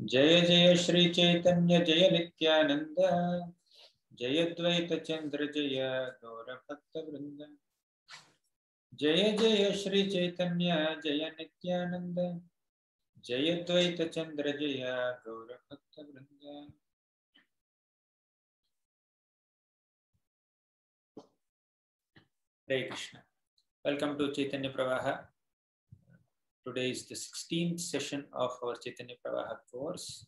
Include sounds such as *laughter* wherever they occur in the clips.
जय जय श्री चैतन्य, जय नित्यानंद जय द्वैत चंद्र, जय गौर भक्त वृंद जय जय श्री चैतन्य, जय नित्यानंद जय द्वैत चंद्र, जय गौर भक्त वृंद Hare Krishna. Welcome to Chaitanya Pravaha. Today is the 16th session of our Chaitanya Pravaha course.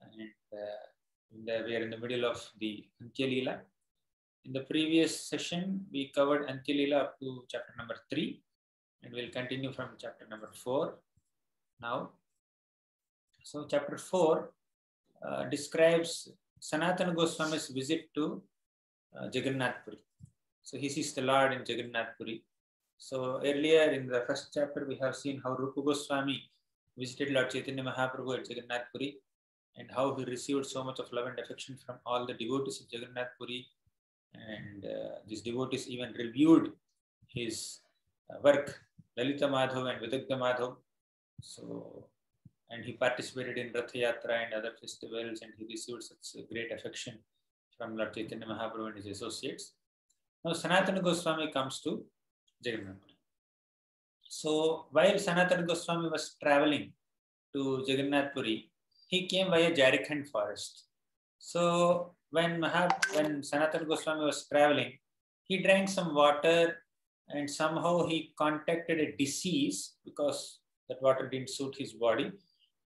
And uh, we are in the middle of the Antya In the previous session, we covered Antya up to chapter number 3. And we'll continue from chapter number 4 now. So chapter 4 uh, describes Sanatana Goswami's visit to uh, Jagannath Puri. So he sees the Lord in Jagannath Puri. So earlier in the first chapter, we have seen how Rupa Goswami visited Lord Chaitanya Mahaprabhu at Jagannath Puri and how he received so much of love and affection from all the devotees of Jagannath Puri. And uh, these devotees even reviewed his uh, work, Lalita Madhav and Vidagdha Madhav. So, and he participated in Ratha Yatra and other festivals and he received such great affection from Lord Chaitanya Mahaprabhu and his associates. Now Sanatana Goswami comes to Jagannath. So while Sanatana Goswami was traveling to Jagannath Puri, he came via Jharikhand forest. So when Mahab, when Sanatana Goswami was traveling, he drank some water and somehow he contacted a disease because that water didn't suit his body.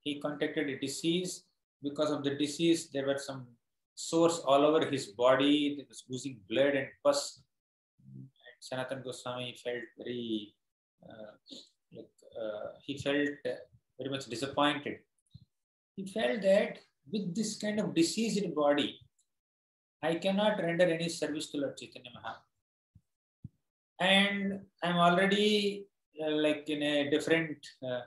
He contacted a disease. Because of the disease, there were some sores all over his body. There was oozing blood and pus. Sanatan Goswami felt very, uh, like, uh, he felt very much disappointed. He felt that with this kind of diseased body, I cannot render any service to Lord Chaitanya Mahaprabhu. And I'm already uh, like in a different uh,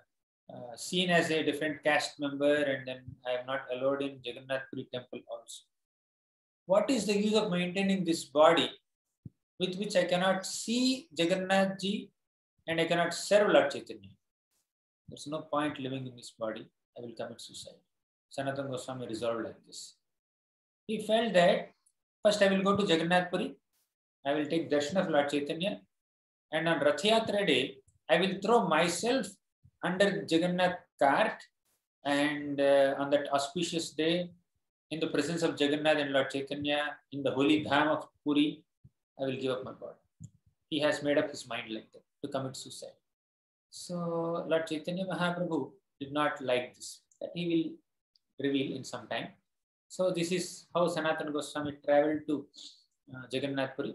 uh, seen as a different caste member, and then I am not allowed in Jagannath Puri temple also. What is the use of maintaining this body with which I cannot see Jagannath ji and I cannot serve Lord Chaitanya? There's no point living in this body. I will commit suicide. Sanatana Goswami resolved like this. He felt that first I will go to Jagannath Puri, I will take darshan of Lord Chaitanya, and on Rath day, I will throw myself under Jagannath cart, and uh, on that auspicious day, in the presence of Jagannath and Lord Chaitanya, in the holy dham of Puri, I will give up my body. He has made up his mind like that to commit suicide. So Lord Chaitanya Mahaprabhu did not like this. That he will reveal in some time. So this is how Sanatana Goswami traveled to uh, Jagannath Puri.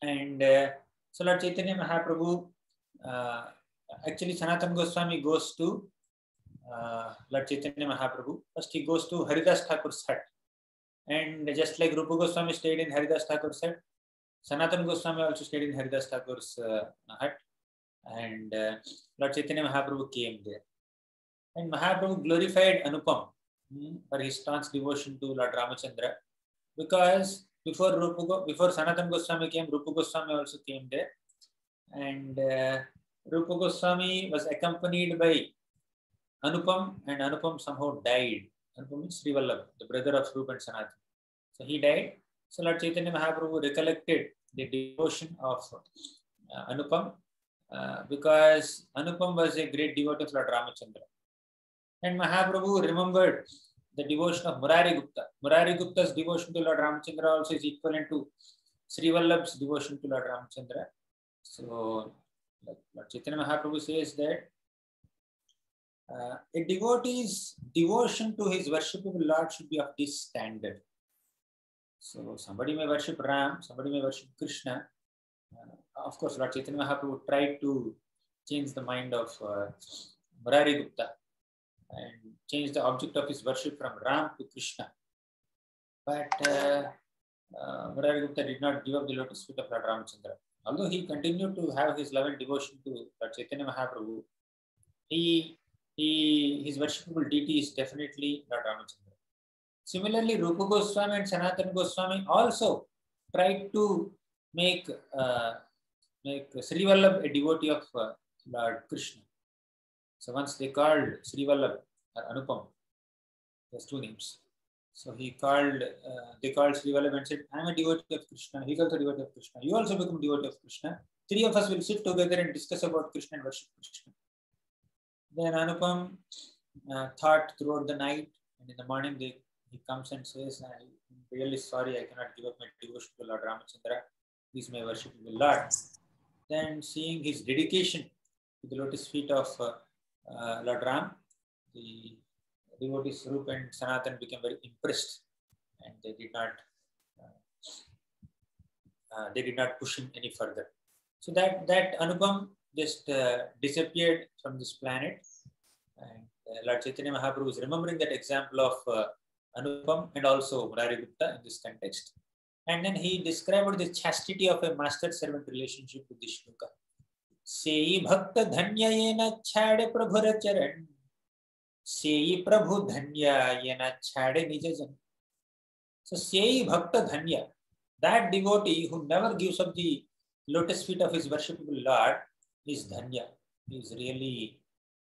And uh, so Lord Chaitanya Mahaprabhu, uh, actually Sanatana Goswami goes to uh, Lord Chaitanya Mahaprabhu. First he goes to Haridas Thakur's hut. And just like Rupa Goswami stayed in Haridas Thakur's hut, Sanatana Goswami also stayed in Haridas Thakur's uh, hut. And uh, Lord Chaitanya Mahaprabhu came there. And Mahaprabhu glorified Anupam hmm, for his staunch devotion to Lord Ramachandra because before Rupa, before Sanatana Goswami came, Rupa Goswami also came there. And uh, Rupa Goswami was accompanied by Anupam, and Anupam somehow died. Anupam is Sri Vallabh, the brother of Rupa and Sanatana. So he died. So Lord Chaitanya Mahaprabhu recollected the devotion of uh, Anupam uh, because Anupam was a great devotee of Lord Ramachandra. And Mahaprabhu remembered the devotion of Murari Gupta. Murari Gupta's devotion to Lord Ramachandra also is equivalent to Sri Vallabh's devotion to Lord Ramachandra. So Lord Chaitanya Mahaprabhu says that uh, a devotee's devotion to his worshipable Lord should be of this standard. So somebody may worship Ram, somebody may worship Krishna. Uh, of course, Lord Chaitanya Mahaprabhu tried to change the mind of uh, Murari Gupta and change the object of his worship from Ram to Krishna. But uh, uh, Murari Gupta did not give up the lotus feet of Lord Ramachandra. Although he continued to have his love and devotion to Lord Chaitanya Mahaprabhu, he, he, his worshipable deity is definitely Lord Ramachandra. Similarly, Rupa Goswami and Sanatana Goswami also tried to make, uh, make Sri Vallabh a devotee of uh, Lord Krishna. So once they called Sri Vallabh or Anupam. There's two names. So he called, uh, they called Sri Vallabh and said, I'm a devotee of Krishna. He's also a devotee of Krishna. You also become a devotee of Krishna. Three of us will sit together and discuss about Krishna and worship Krishna. Then Anupam uh, thought throughout the night, and in the morning they, he comes and says, I'm really sorry, I cannot give up my devotion to Lord Ramachandra. He's my worshipable Lord. Then seeing his dedication to the lotus feet of uh, uh, Lord Ram, the devotees Rup and Sanatan became very impressed and they did not uh, uh, they did not push him any further. So that that Anupam just uh, disappeared from this planet. And uh, Lord Chaitanya Mahaprabhu is remembering that example of Anupam and also Murari Gupta in this context. And then he described the chastity of a master-servant relationship with this shloka. सेई भक्त धन्य ये न छाड़े प्रभुर चरण सेई प्रभु धन्य ये न छाड़े निज जन so सेई भक्त धन्य that devotee who never gives up the lotus feet of his worshipable lord is dhanya he is really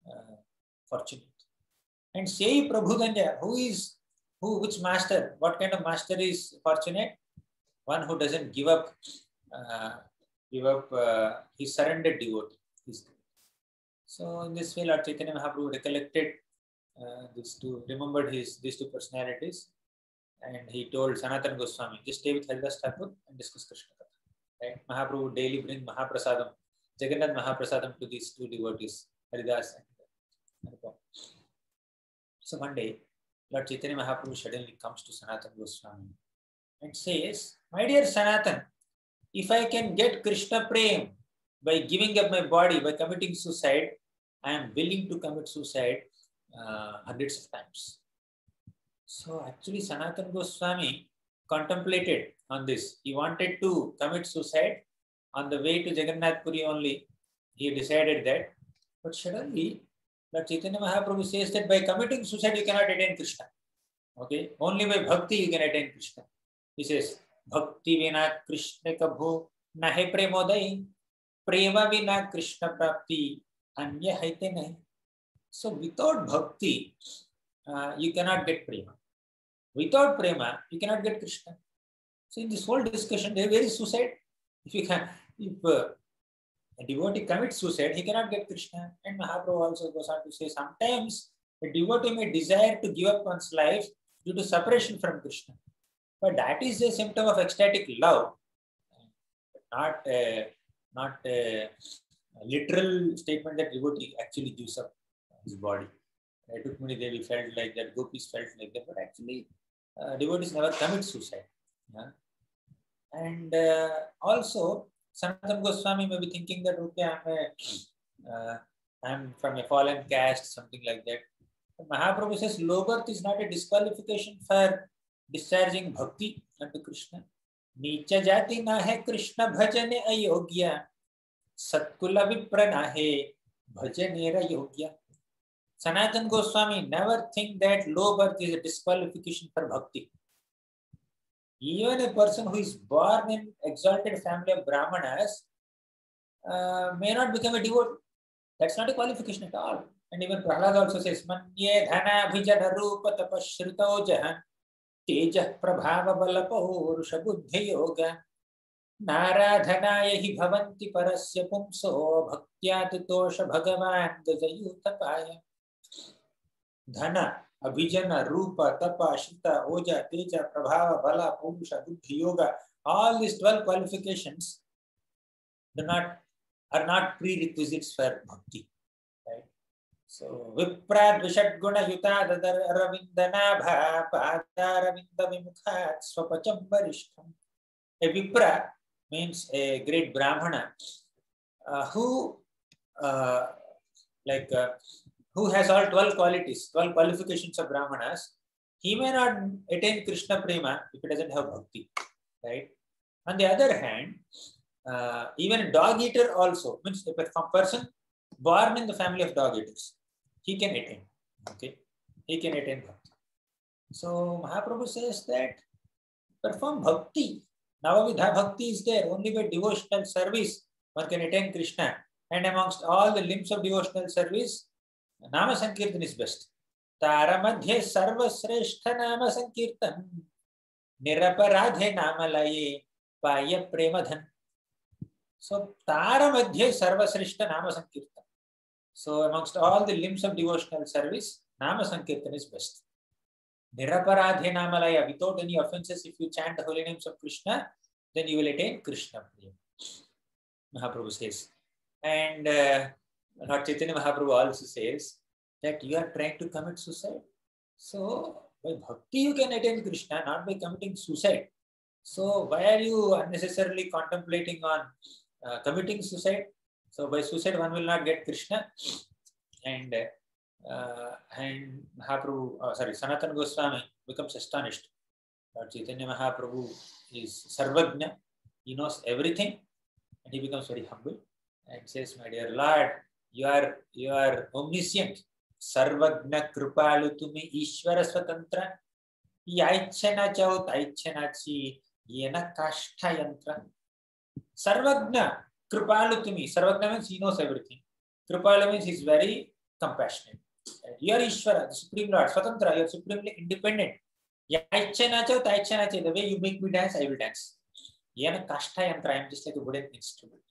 uh, fortunate and say prabhu dhanya who is who which master what kind of master is fortunate one who doesn't give up uh, give up uh, his surrendered devotee. So in this way, Lord Chaitanya Mahaprabhu recollected uh, these two, remembered his these two personalities, and he told Sanatan Goswami, just stay with Haridas Thakur and discuss Krishna. Right? Mahaprabhu daily bring Mahaprasadam, Jagannath Mahaprasadam to these two devotees, Haridas and Anupam. So one day, Lord Chaitanya Mahaprabhu suddenly comes to Sanatan Goswami and says, My dear Sanatan, if I can get Krishna Prem by giving up my body, by committing suicide, I am willing to commit suicide uh, hundreds of times. So actually, Sanatan Goswami contemplated on this. He wanted to commit suicide on the way to Jagannath Puri only. He decided that. But suddenly, but Chaitanya Mahaprabhu says that by committing suicide, you cannot attain Krishna. Okay? Only by bhakti you can attain Krishna. He says, Bhakti vina Krishna kabhu nahe premodai prema vina Krishna prapti anya haite nahi. So without bhakti, uh, you cannot get prema. Without prema, you cannot get Krishna. So in this whole discussion, where is suicide? If you can, if uh, a devotee commits suicide he cannot get krishna and mahaprabhu also goes on to say sometimes a devotee may desire to give up one's life due to separation from krishna but that is a symptom of ecstatic love, not a, not a literal statement that devotee actually gives up his body. Rukmini Devi felt like that, gopis felt like that, but actually uh, devotees never commit suicide. Yeah? And uh, also, Sanatan Goswami may be thinking that, okay, I'm, a, uh, I'm from a fallen caste, something like that. But Mahaprabhu says, low birth is not a disqualification for discharging bhakti unto Krishna. नीच जाति न है कृष्ण भजन अयोग्य सत्कुल विप्र न है भजनेर योग्य Sanatan Goswami never think that low birth is a disqualification for bhakti. Even a person who is born in exalted family of Brahmanas uh, may not become a devotee. That's not a qualification at all. And even Prahlad also says, Manye dhana bhijana rupa tapashrito jahan तेज प्रभाव बल पौरुष बुद्धि योग नाराधनाय हि भवन्ति परस्य पुंसो भक्त्यादितोष भगवान् गजयूतपाय धन अभिजन रूप तप श्रुत ओज तेज प्रभाव बल पौरुष बुद्धि योग all these 12 qualifications do not are not prerequisites for bhakti So Viprad Vishadguna Yuta Dadar Ravindana Bhapada Vimukhat Swapacham Varishtham. A Vipra means a great Brahmana uh, who uh, like uh, who has all 12 qualities, 12 qualifications of Brahmanas. He may not attain Krishna Prema if he doesn't have bhakti, right? On the other hand, uh, even a dog eater also means a person born in the family of dog eaters he can attain. Okay, he can attain bhakti. So Mahaprabhu says that perform bhakti. Navavidha bhakti is there only by devotional service one can attain Krishna. And amongst all the limbs of devotional service, नाम संकीर्तन is best तार मध्य सर्वश्रेष्ठ नाम संकीर्तन। निरपराधे नाम लये पाय प्रेम धन सो तार मध्य सर्वश्रेष्ठ नाम संकीर्तन। So amongst all the limbs of devotional service नाम संकीर्तन इज़ बेस्ट निरपराधे नाम लय without any offences if you chant holy names of Krishna then you will attain Krishna Prem Mahaprabhu says and uh, Lord Chaitanya Mahaprabhu also says that you are trying to commit suicide. So, by bhakti, you can attain Krishna, not by committing suicide. So, why are you unnecessarily contemplating on uh, committing suicide? So, by suicide, one will not get Krishna. And uh, and Mahaprabhu, uh, sorry, Sanatana Goswami becomes astonished. Lord Chaitanya Mahaprabhu is Sarvagna, he knows everything, and he becomes very humble and says, My dear Lord, you are you are omniscient कृपालु तुम्ही ईश्वर स्वतंत्र या इच्छेनाच्या होत इच्छेनाची येन काष्ठा यंत्र सर्वज्ञ कृपालु तुम्ही सर्वज्ञ means he knows everything कृपालु means he is very compassionate you are Ishvara the supreme lord swatantra you are supremely independent इच्छेनाच्या होत इच्छेनाचे the way you make me dance I will dance येन काष्ठा यंत्र I am just like a wooden instrument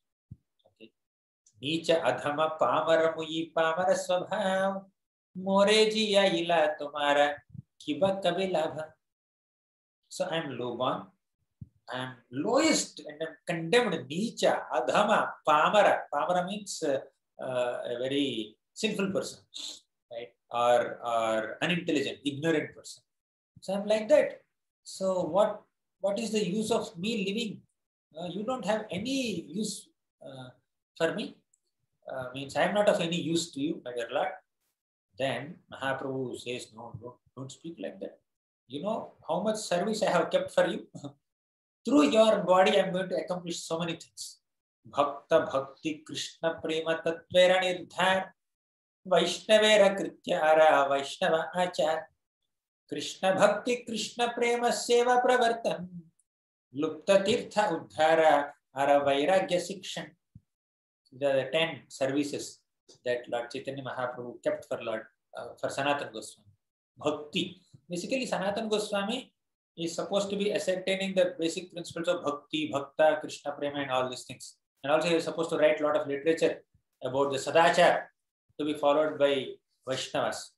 नीच अधम Palmer मुई Palmer स्वभाव। मोरे जिया इला तुम्हारा किब कबे लाभ। सो I am low born I am lowest and I am condemned नीच अधम पामर Palmer means very simple person right or or unintelligent ignorant person so I am like that so what what is the use of me living you don't have any use for me uh, means I am not of any use to you, my dear Lord, then Mahaprabhu says, no, don't, don't speak like that. You know how much service I have kept for you? *laughs* Through your body, I am going to accomplish so many things. Bhakta Bhakti Krishna Prema Tatvera Nirdhar Vaishnavera Krityara Vaishnava Achar Krishna Bhakti Krishna Prema Seva Pravartan Lupta Tirtha Uddhara Ara Vairagya Sikshan the 10 services that Lord Chaitanya Mahaprabhu kept for Lord uh, for Sanatan Goswami. Bhakti. Basically, Sanatan Goswami is supposed to be ascertaining the basic principles of Bhakti, Bhakta, Krishna Prema, and all these things. And also, he is supposed to write a lot of literature about the Sadachar to be followed by Vaishnavas.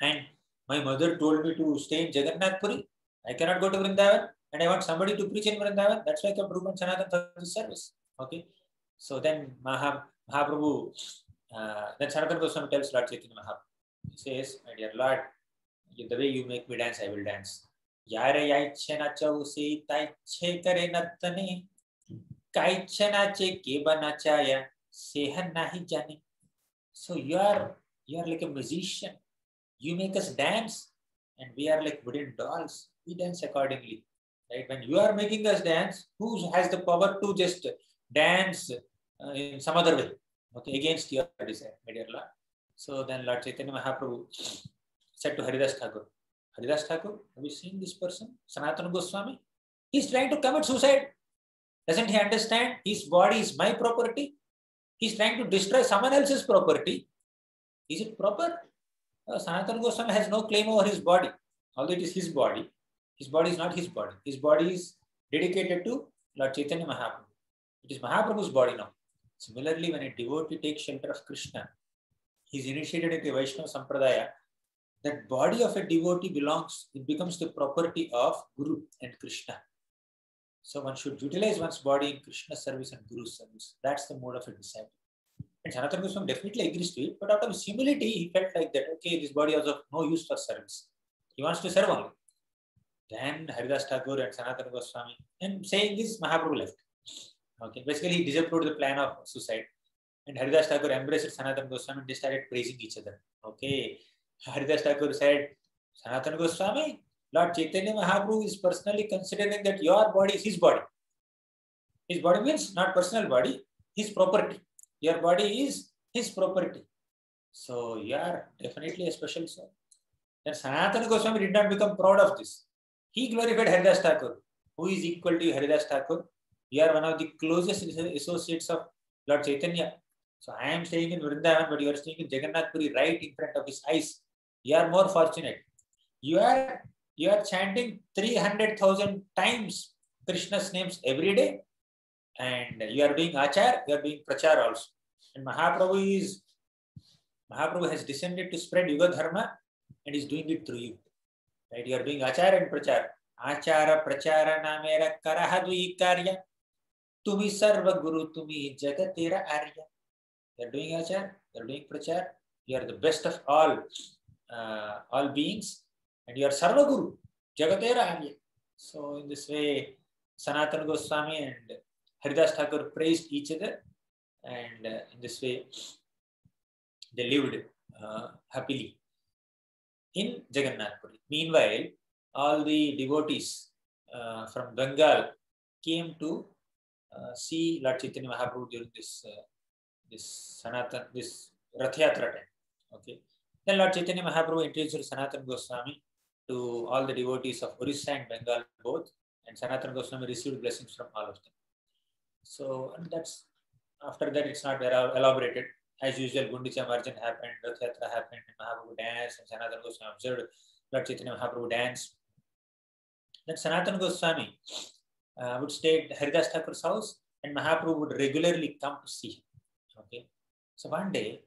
And my mother told me to stay in Jagannath Puri. I cannot go to Vrindavan, and I want somebody to preach in Vrindavan. That's why I kept Rupan Sanatan for this service. Okay. So then Maha, Mahaprabhu, uh, then Sanatana Goswami tells Lord Chaitanya Mahaprabhu, he says, My dear Lord, the way you make me dance, I will dance. यारे याइच्छे नाचौसे ताइच्छे करे नर्तने काइच्छे नाचे के बनाचाया सेहन नाही जाने so you are you are like a musician you make us dance and we are like wooden dolls we dance accordingly right when you are making us dance who has the power to just dance uh, in some other way, okay, against your desire, Lord. So then Lord Chaitanya Mahaprabhu said to Haridas Thakur, Haridas Thakur, have you seen this person, Sanatana Goswami? He's trying to commit suicide. Doesn't he understand his body is my property? He's trying to destroy someone else's property. Is it proper? Uh, Sanatana Goswami has no claim over his body, although it is his body. His body is not his body. His body is dedicated to Lord Chaitanya Mahaprabhu. It is Mahaprabhu's body now. Similarly, when a devotee takes shelter of Krishna, he is initiated into Vaishnava Sampradaya. That body of a devotee belongs, it becomes the property of Guru and Krishna. So one should utilize one's body in Krishna service and Guru service. That's the mode of a disciple. And Sanatana Goswami definitely agrees to it, but out of humility, he felt like that, okay, this body is of no use for service. He wants to serve only. Then Haridas Thakur and Sanatana Goswami, and saying this, Mahaprabhu left. Okay, basically he disapproved the plan of suicide. And Haridas Thakur embraced Sanatana Goswami and they started praising each other. Okay, Haridas Thakur said, Sanatana Goswami, Lord Chaitanya Mahaprabhu is personally considering that your body is his body. His body means not personal body, his property. Your body is his property. So you are definitely a special soul. Then Sanatana Goswami did not become proud of this. He glorified Haridas Thakur, who is equal to Haridas Thakur. You are one of the closest associates of Lord Chaitanya. So I am staying in Vrindavan, but you are staying in Jagannath Puri right in front of his eyes. You are more fortunate. You are you are chanting 300,000 times Krishna's names every day. And you are doing achar, you are doing prachar also. And Mahaprabhu is Mahaprabhu has descended to spread Yuga Dharma and is doing it through you. Right? You are doing achar and prachar. Achara prachara namera karahadvi karya. Tumi sarva guru tumi jagatera arya. You are doing achar, are doing prachar. You are the best of all uh, all beings and you are sarva guru, jagatera arya. So in this way, Sanatana Goswami and Haridas Thakur praised each other and uh, in this way they lived uh, happily in Jagannath Puri. Meanwhile, all the devotees uh, from Bengal came to uh, see Lord Chaitanya Mahaprabhu during this uh, this Sanatan this Rath Yatra time. Okay. Then Lord Chaitanya Mahaprabhu introduced Sanatan Goswami to all the devotees of Orissa and Bengal both, and Sanatan Goswami received blessings from all of them. So that's after that it's not elaborated. As usual, Gundicha Marjan happened, Rath Yatra happened, Mahaprabhu danced, and Sanatan Goswami observed Lord Chaitanya Mahaprabhu dance. Then Sanatan Goswami uh, would stay at Haridas Thakur's house, and Mahaprabhu would regularly come to see him. Okay. So one day,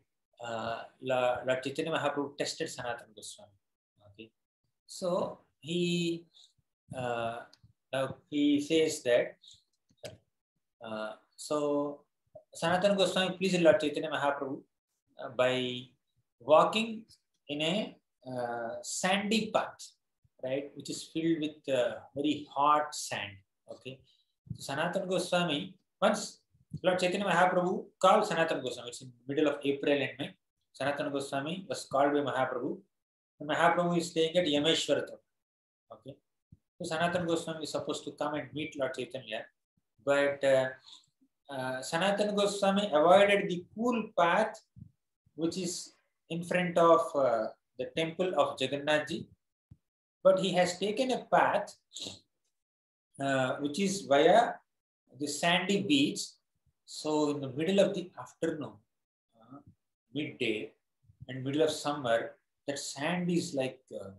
uh, Lord Chaitanya Mahaprabhu tested Sanatan Goswami. Okay. So he uh, he says that uh, so Sanatana Goswami pleased Lord Chaitanya Mahaprabhu uh, by walking in a uh, sandy path, right, which is filled with uh, very hot sand. Okay, so Sanatana Goswami once Lord Chaitanya Mahaprabhu called Sanatana Goswami. It's in middle of April and May. Sanatana Goswami was called by Mahaprabhu. And Mahaprabhu is staying at Yameshwaratam. Okay, so Sanatana Goswami is supposed to come and meet Lord Chaitanya, but uh, uh, Sanatana Goswami avoided the cool path which is in front of uh, the temple of Jagannathji, but he has taken a path uh, which is via the sandy beach. So in the middle of the afternoon, uh, midday, and middle of summer, that sand is like uh,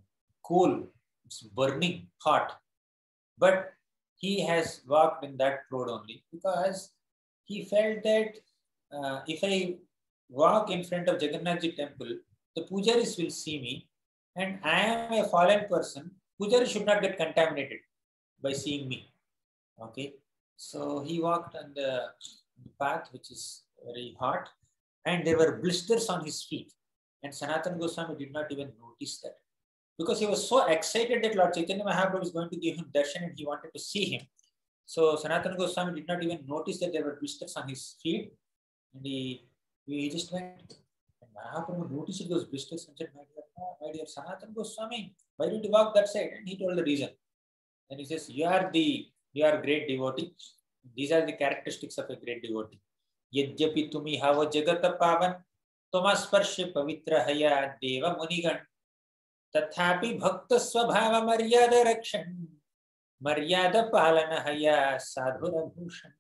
coal, it's burning hot. But he has walked in that road only because he felt that uh, if I walk in front of Jagannathji temple, the pujaris will see me and I am a fallen person. Pujari should not get contaminated by seeing me. Okay. So he walked on the path which is very hot and there were blisters on his feet. And Sanatan Goswami did not even notice that because he was so excited that Lord Chaitanya Mahaprabhu was going to give him darshan and he wanted to see him. So Sanatana Goswami did not even notice that there were blisters on his feet, and he, he just went. And Mahaprabhu noticed those blisters and said, "My dear, my dear Sanatana Goswami, why did you walk that side?" And he told the reason And he says, "You are the you are great devotee. These are the characteristics of a great devotee. यद्यपि तुम्ही हव जगत पावन तुम स्पर्श पवित्र हया देव मुनिगण तथापि भक्त स्वभाव मर्यादा रक्षण मर्यादा पालन हया साधुर Bhushan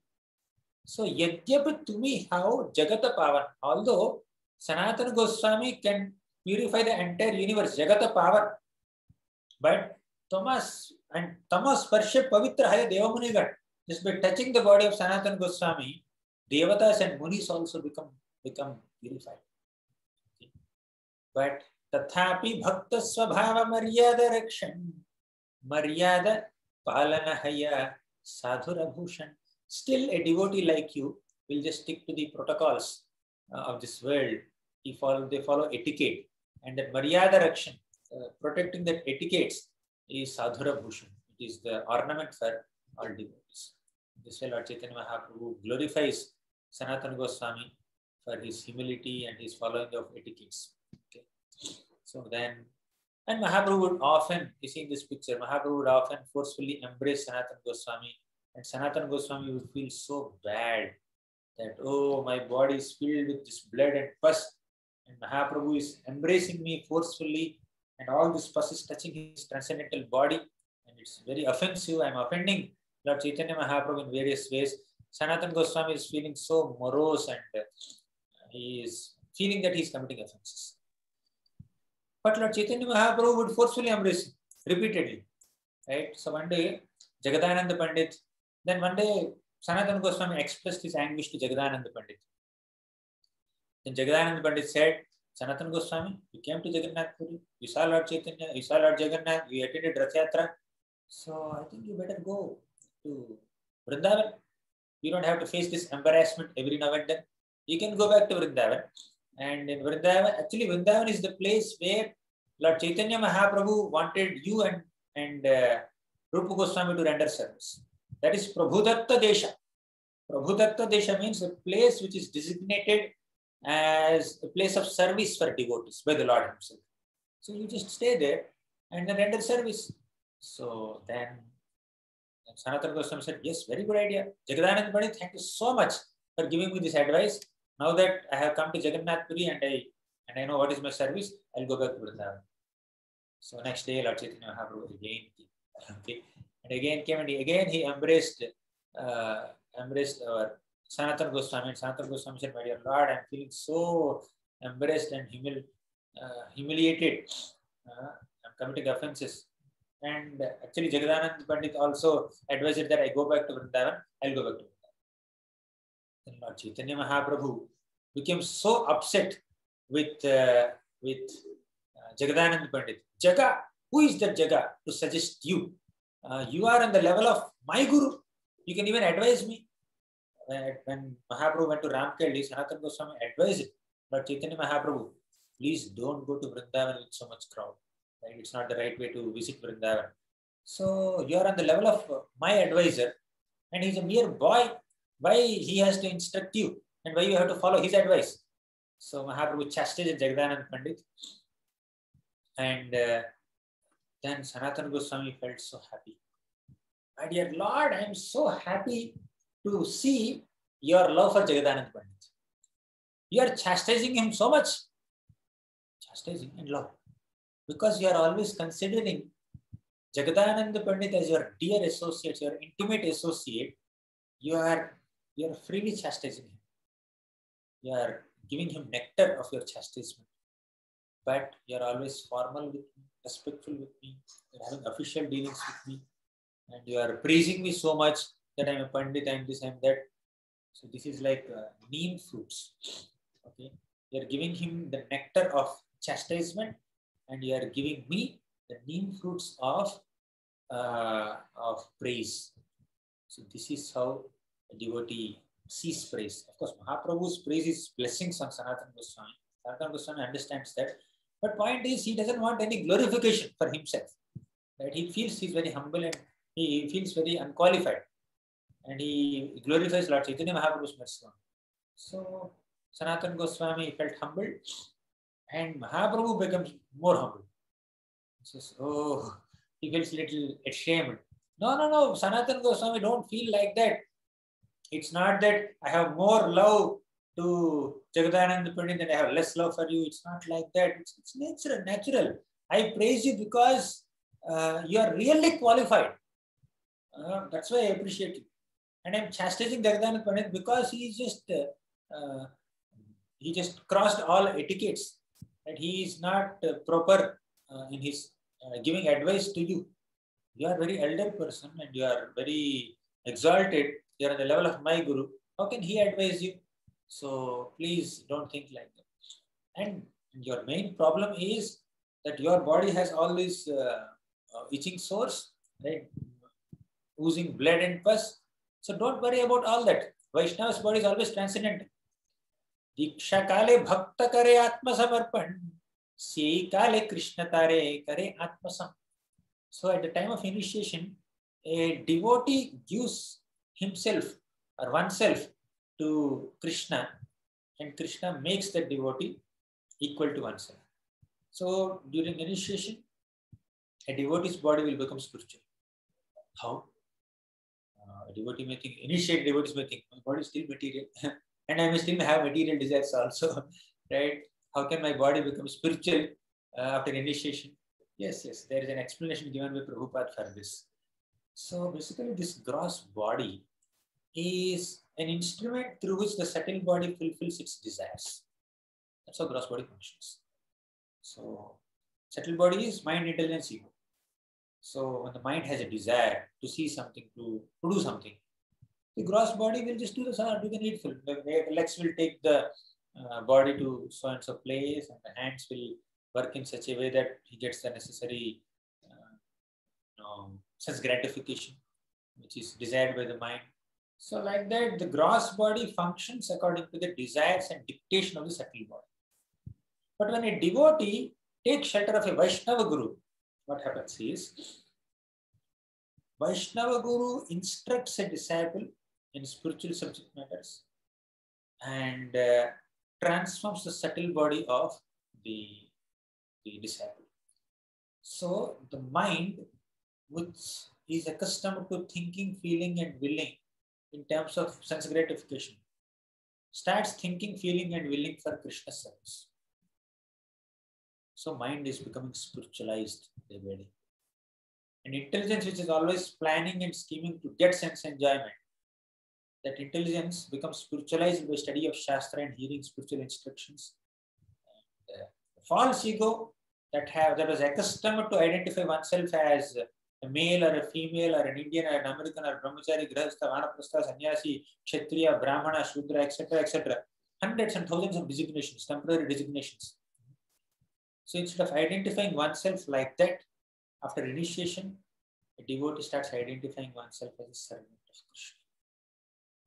so yadyapi tumi how jagata pavan although sanatana goswami can purify the entire universe jagata pavan but thomas and tamas sparsha pavitra haya devamunigan just by touching the body of sanatana goswami devatas and munis also become become purified but tathapi bhakta swabhava maryada rakshan maryada palana Palanahaya Sadhurabhushan. Still, a devotee like you will just stick to the protocols uh, of this world. He follow, they follow etiquette. And that Maryada Rakshan, uh, protecting that etiquettes, is Sadhurabhushan. It is the ornament for all devotees. This way, Lord Chaitanya Mahaprabhu glorifies Sanatana Goswami for his humility and his following of etiquettes. Okay. So then and Mahaprabhu would often, you see in this picture, Mahaprabhu would often forcefully embrace Sanatan Goswami. And Sanatan Goswami would feel so bad that, oh, my body is filled with this blood and pus. And Mahaprabhu is embracing me forcefully. And all this pus is touching his transcendental body. And it's very offensive. I'm offending Lord Chaitanya Mahaprabhu in various ways. Sanatan Goswami is feeling so morose and uh, he is feeling that he's committing offenses. But Lord Chaitanya Mahaprabhu would forcefully embrace him repeatedly. Right? So one day, Jagadananda Pandit, then one day, Sanatana Goswami expressed his anguish to Jagadananda Pandit. Then Jagadananda Pandit said, Sanatana Goswami, you came to Jagannath Puri, you saw Lord Chaitanya, you saw Lord Jagannath, you attended Rath Yatra. So I think you better go to Vrindavan. You don't have to face this embarrassment every now and then. You can go back to Vrindavan. And in Vrindavan, actually, Vrindavan is the place where Lord Chaitanya Mahaprabhu wanted you and, and uh, Rupa Goswami to render service. That is Prabhudatta Desha. Prabhudatta Desha means a place which is designated as a place of service for devotees by the Lord Himself. So you just stay there and then render service. So then Sanatana Goswami said, Yes, very good idea. Jagadanand Pandit, thank you so much for giving me this advice. Now that I have come to Jagannath Puri and I and I know what is my service, I'll go back to Vrindavan. So next day, Lord Chaitanya Mahaprabhu again came. *laughs* Okay. And again came and he, again he embraced uh, embraced our Sanatana Goswami. And Sanatana Goswami said, My dear Lord, I'm feeling so embarrassed and humil- uh, humiliated. Uh, I'm committing offenses. And actually, Jagadanand Pandit also advised that I go back to Vrindavan. I'll go back to Vrindavan. Then Lord Chaitanya Mahaprabhu became so upset with, uh, with uh, Jagadanand Pandit. Jaga, who is that Jaga to suggest you? Uh, you are on the level of my Guru. You can even advise me. When Mahaprabhu went to Ramkeli, Sanatana Goswami advised but Chaitanya Mahaprabhu, please don't go to Vrindavan with so much crowd. Right? It's not the right way to visit Vrindavan. So you are on the level of my advisor, and he's a mere boy. Why he has to instruct you, and why you have to follow his advice? So Mahaprabhu chastised Jagadanand Pandit, and uh, then Sanatana Goswami felt so happy. My dear Lord, I am so happy to see your love for Jagadanand Pandit. You are chastising him so much, chastising and love, because you are always considering Jagadanand Pandit as your dear associate, your intimate associate. You are you are freely chastising him. You are giving him nectar of your chastisement, but you are always formal with me, respectful with me, you are having official dealings with me, and you are praising me so much that I'm a Pandit, I'm this, I'm that. So this is like uh, neem fruits. Okay, you are giving him the nectar of chastisement, and you are giving me the neem fruits of uh, of praise. So this is how a devotee sees praise. Of course, Mahaprabhu's praise is blessings on Sanatana Goswami. Sanatana Goswami understands that. But point is, he doesn't want any glorification for himself. Right? He feels he's very humble and he feels very unqualified and he glorifies Lord Chaitanya Mahaprabhu's mercy. So Sanatan Goswami felt humbled and Mahaprabhu becomes more humble. He says, Oh, he feels a little ashamed. No, no, no, Sanatan Goswami, don't feel like that. It's not that I have more love to Jagadanand Pandit and I have less love for you. It's not like that. It's, it's natural, natural. I praise you because uh, you are really qualified. Uh, that's why I appreciate you. And I'm chastising Jagadanand Pandit because he just uh, uh, he just crossed all etiquettes and he is not uh, proper in his giving advice to you. You are very elder person and you are very exalted. You are on the level of my guru. How can he advise you? So please don't think like that. And your main problem is that your body has all these uh, uh, itching sores, right? Oozing blood and pus. So don't worry about all that. Vaishnava's body is always transcendent. Diksha kale bhakta kare. Sei kale krishna tare kare atmasam. So at the time of initiation, a devotee gives himself or oneself to Krishna and Krishna makes that devotee equal to oneself. So during initiation, a devotee's body will become spiritual. How? Devotee may think initiate devotees may think my body is still material *laughs* and I may still have material desires also, *laughs* right? How can my body become spiritual uh, after initiation? Yes, yes, there is an explanation given by Prabhupada for this. So basically, this gross body is an instrument through which the subtle body fulfills its desires. That's how gross body functions. So Subtle body is mind, intelligence, ego. So when the mind has a desire to see something, to, to do something, the gross body will just do the, do the needful. The legs will take the uh, body to so and so place, and the hands will work in such a way that he gets the necessary uh, you know, sense gratification, which is desired by the mind. So, like that, the gross body functions according to the desires and dictation of the subtle body. But when a devotee takes shelter of a Vaishnava Guru, what happens is Vaishnava Guru instructs a disciple in spiritual subject matters and uh, transforms the subtle body of the, the disciple. So the mind, which is accustomed to thinking, feeling, and willing in terms of sense gratification, starts thinking, feeling, and willing for Krishna service. So mind is becoming spiritualized by day. And intelligence, which is always planning and scheming to get sense enjoyment, that intelligence becomes spiritualized by study of Shastra and hearing spiritual instructions. And, uh, false ego that have that was accustomed to identify oneself as a male or a female or an Indian or an American or brahmachari, grahastha, vanaprastha, sannyasi, kshatriya, brahmana, shudra, etc., etc. Hundreds and thousands of designations, temporary designations. So instead of identifying oneself like that, after initiation, a devotee starts identifying oneself as a servant of Krishna.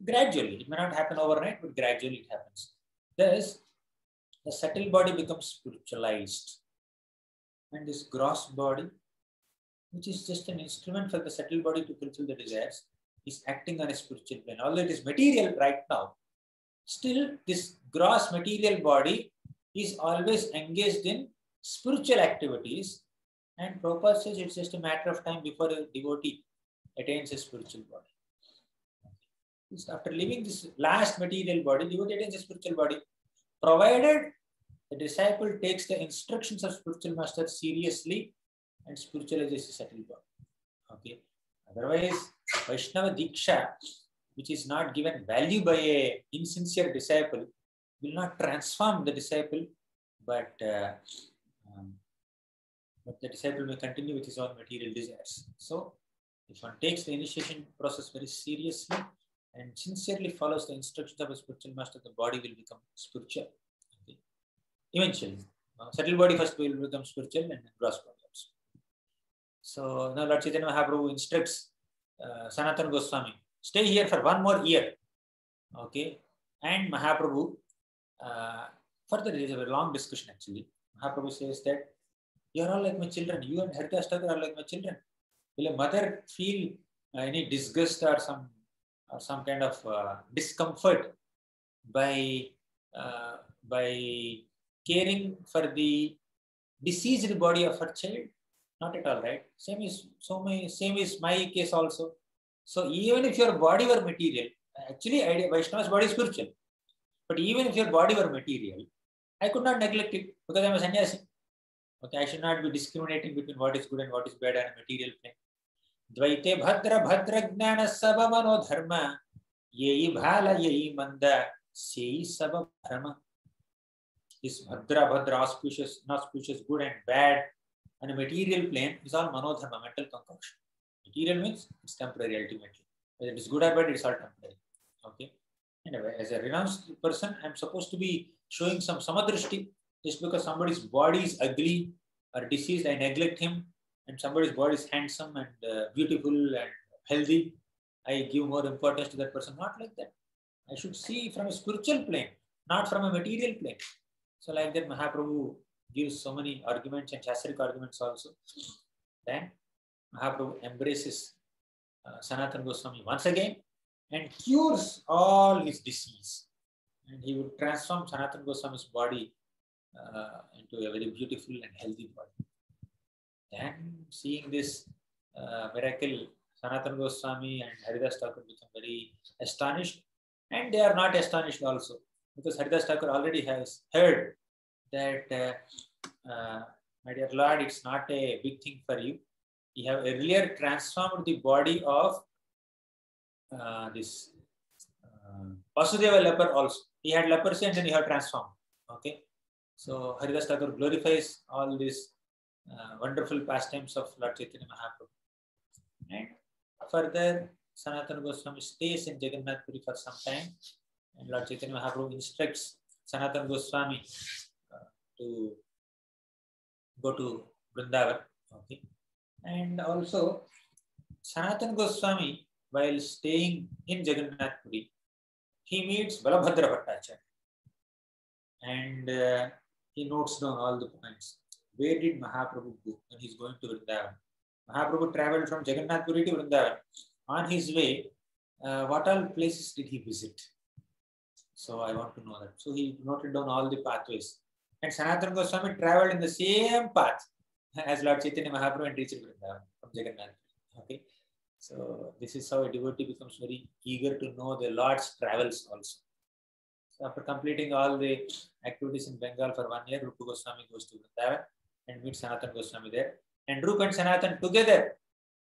Gradually, it may not happen overnight, but gradually it happens. Thus, the subtle body becomes spiritualized. And this gross body, which is just an instrument for the subtle body to fulfill the desires, is acting on a spiritual plane. Although it is material right now, still this gross material body is always engaged in spiritual activities. And Prabhupada says it's just a matter of time before a devotee attains a spiritual body after leaving this last material body, devotee attains a spiritual body, provided the disciple takes the instructions of spiritual master seriously and spiritualizes the subtle body. Okay. Otherwise, Vaishnava Diksha, which is not given value by a insincere disciple, will not transform the disciple, but, uh, but the disciple may continue with his own material desires. So, if one takes the initiation process very seriously, and sincerely follows the instructions of a spiritual master, the body will become spiritual. Okay. Eventually, uh, subtle body first will become spiritual and then gross body also. So now Lord Chaitanya Mahaprabhu instructs uh, Sanatan Goswami, stay here for one more year. Okay. And Mahaprabhu, uh, further there is a very long discussion actually. Mahaprabhu says that you are all like my children. You and Haridas Thakur are like my children. Will a mother feel any disgust or some or some kind of uh, discomfort by uh, by caring for the diseased body of her child? Not at all right? Same is so my same is my case also. So even if your body were material actually vaishnava's body is spiritual. But even if your body were material i could not neglect it because i'm a sannyasi okay i should not be discriminating between what is good and what is bad on a material plane द्वैते भद्र भद्र ज्ञान सब मनोधर्म यही भाल यही मंद से सब भ्रम is bhadra bhadra auspicious inauspicious good and bad on a material plane is all manodharma mental concoction material means it's temporary ultimately whether it is good or bad it's all temporary okay anyway as a renounced person i'm supposed to be showing some samadrishti just because somebody's body is ugly or diseased i neglect him and somebody's body is handsome and uh, beautiful and healthy, I give more importance to that person. Not like that. I should see from a spiritual plane, not from a material plane. So, like that, Mahaprabhu gives so many arguments and Shastric arguments also. Then Mahaprabhu embraces uh, Sanatan Goswami once again and cures all his disease. And he would transform Sanatan Goswami's body uh, into a very beautiful and healthy body. And seeing this uh, miracle, Sanatan Goswami and Haridas Thakur become very astonished. And they are not astonished also, because Haridas Thakur already has heard that, uh, uh, my dear Lord, it's not a big thing for you. You have earlier transformed the body of uh, this uh, Vasudeva leper also. He had leprosy and then he had transformed. Okay. So Haridas Thakur glorifies all these uh, wonderful pastimes of Lord Chaitanya Mahaprabhu. And further, Sanatana Goswami stays in Jagannath Puri for some time, and Lord Chaitanya Mahaprabhu instructs Sanatana Goswami uh, to go to Vrindavan. Okay, and also Sanatana Goswami, while staying in Jagannath Puri, he meets Balabhadra Bhattacharya and uh, he notes down all the points. Where did Mahaprabhu go when he's going to Vrindavan? Mahaprabhu traveled from Jagannath Puri to Vrindavan. On his way, uh, what all places did he visit? So I want to know that. So he noted down all the pathways. And Sanatana Goswami traveled in the same path as Lord Chaitanya Mahaprabhu and reached Vrindavan from Jagannath. Okay. So this is how a devotee becomes very eager to know the Lord's travels also. So after completing all the activities in Bengal for one year, Rupa Goswami goes to Vrindavan and meets Sanatan Goswami there. And Rupa and Sanatan together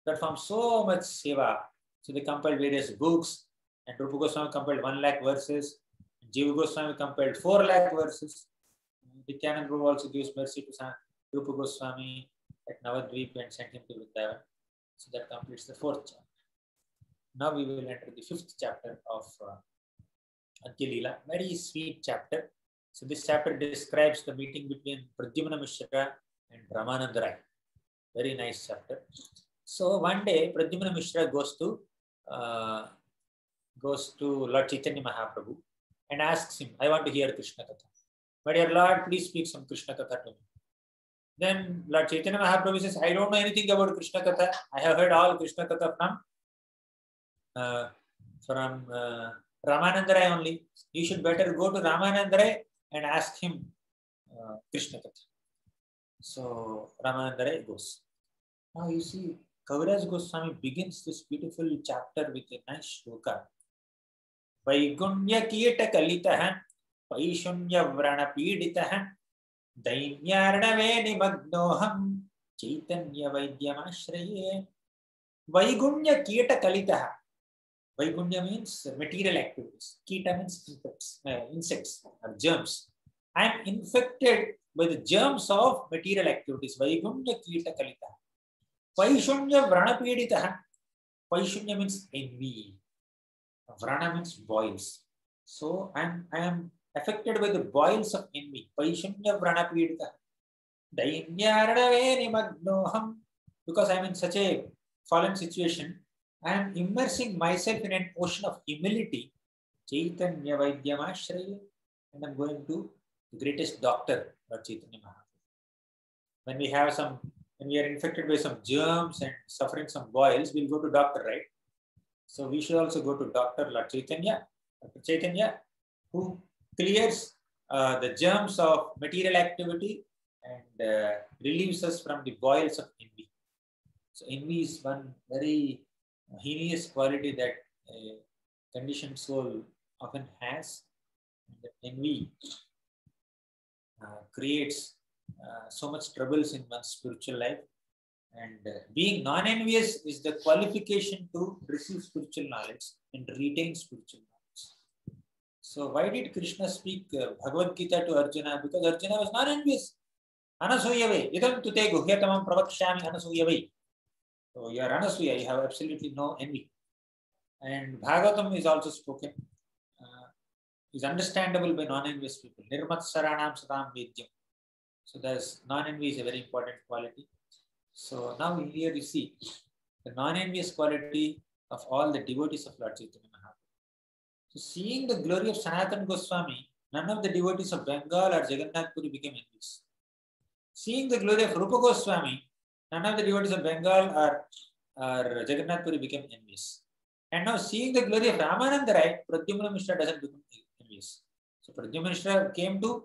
perform so much seva. So they compiled various books, and Rupa Goswami compiled one lakh verses. Jiva Goswami compiled four lakh verses. Nityanand Prabhu also gives mercy to Rupa Goswami at Navadvip and sent him to Vrindavan. So that completes the fourth chapter. Now we will enter the fifth chapter of uh, Antya very sweet chapter. So this chapter describes the meeting between Pradyumna Mishra and Ramananda Rai. Very nice chapter. So one day Pradyumna Mishra goes to uh, goes to Lord Chaitanya Mahaprabhu and asks him, I want to hear Krishna Katha. My dear Lord, please speak some Krishna Katha to me. Then Lord Chaitanya Mahaprabhu says, I don't know anything about Krishna Katha. I have heard all Krishna Katha from uh, from uh, Ramanandarai only. You should better go to Ramanandarai and ask him uh, Krishna Katha. So Ramanandarai goes. Now you see, Kaviraj Goswami begins this beautiful chapter with a nice shloka. वैगुण्य कीट कलितः पैशुन्य व्रण पीडितः दैन्यार्णवे निमग्नोऽहं चैतन्य वैद्यमाश्रये Vaigunya means material activities. Kita means insects, uh, insects or germs. I am infected by the germs of material activities. Vaigunya Kita Kalita. Paishunya Vranapedita. Paishunya means envy. Vrana means boils. So I am, I am affected by the boils of envy. Paishunya Vranapedita. no Nimagnoham. Because I am in such a fallen situation, I am immersing myself in an ocean of humility, Chaitanya Vaidyamashraya, and I'm going to the greatest doctor, Lord Chaitanya Mahaprabhu. When we have some, when we are infected by some germs and suffering some boils, we'll go to doctor, right? So we should also go to doctor Lord Chaitanya, Dr. Chaitanya, who clears uh, the germs of material activity and uh, relieves us from the boils of envy. So envy is one very heinous quality that a conditioned soul often has. That envy uh, creates uh, so much troubles in one's spiritual life. And uh, being non-envious is the qualification to receive spiritual knowledge and retain spiritual knowledge. So why did Krishna speak uh, Bhagavad Gita to Arjuna? Because Arjuna was non-envious. Anasuyave, idam tute guhyatamam pravakshyami anasuyave. So you are Anasuya, you have absolutely no envy. And Bhagavatam is also spoken, uh, is understandable by non-envious people. Nirmat Saranam Sadam Vedyam. So there's non-envy is a very important quality. So now here you see the non-envious quality of all the devotees of Lord Chaitanya Mahaprabhu. So seeing the glory of Sanatan Goswami, none of the devotees of Bengal or Jagannath Puri became envious. Seeing the glory of Rupa Goswami, none of the devotees of Bengal or, or Jagannath Puri became envious. And now seeing the glory of Ramananda Rai, Pradyumna Mishra doesn't become envious. So Pradyumna Mishra came to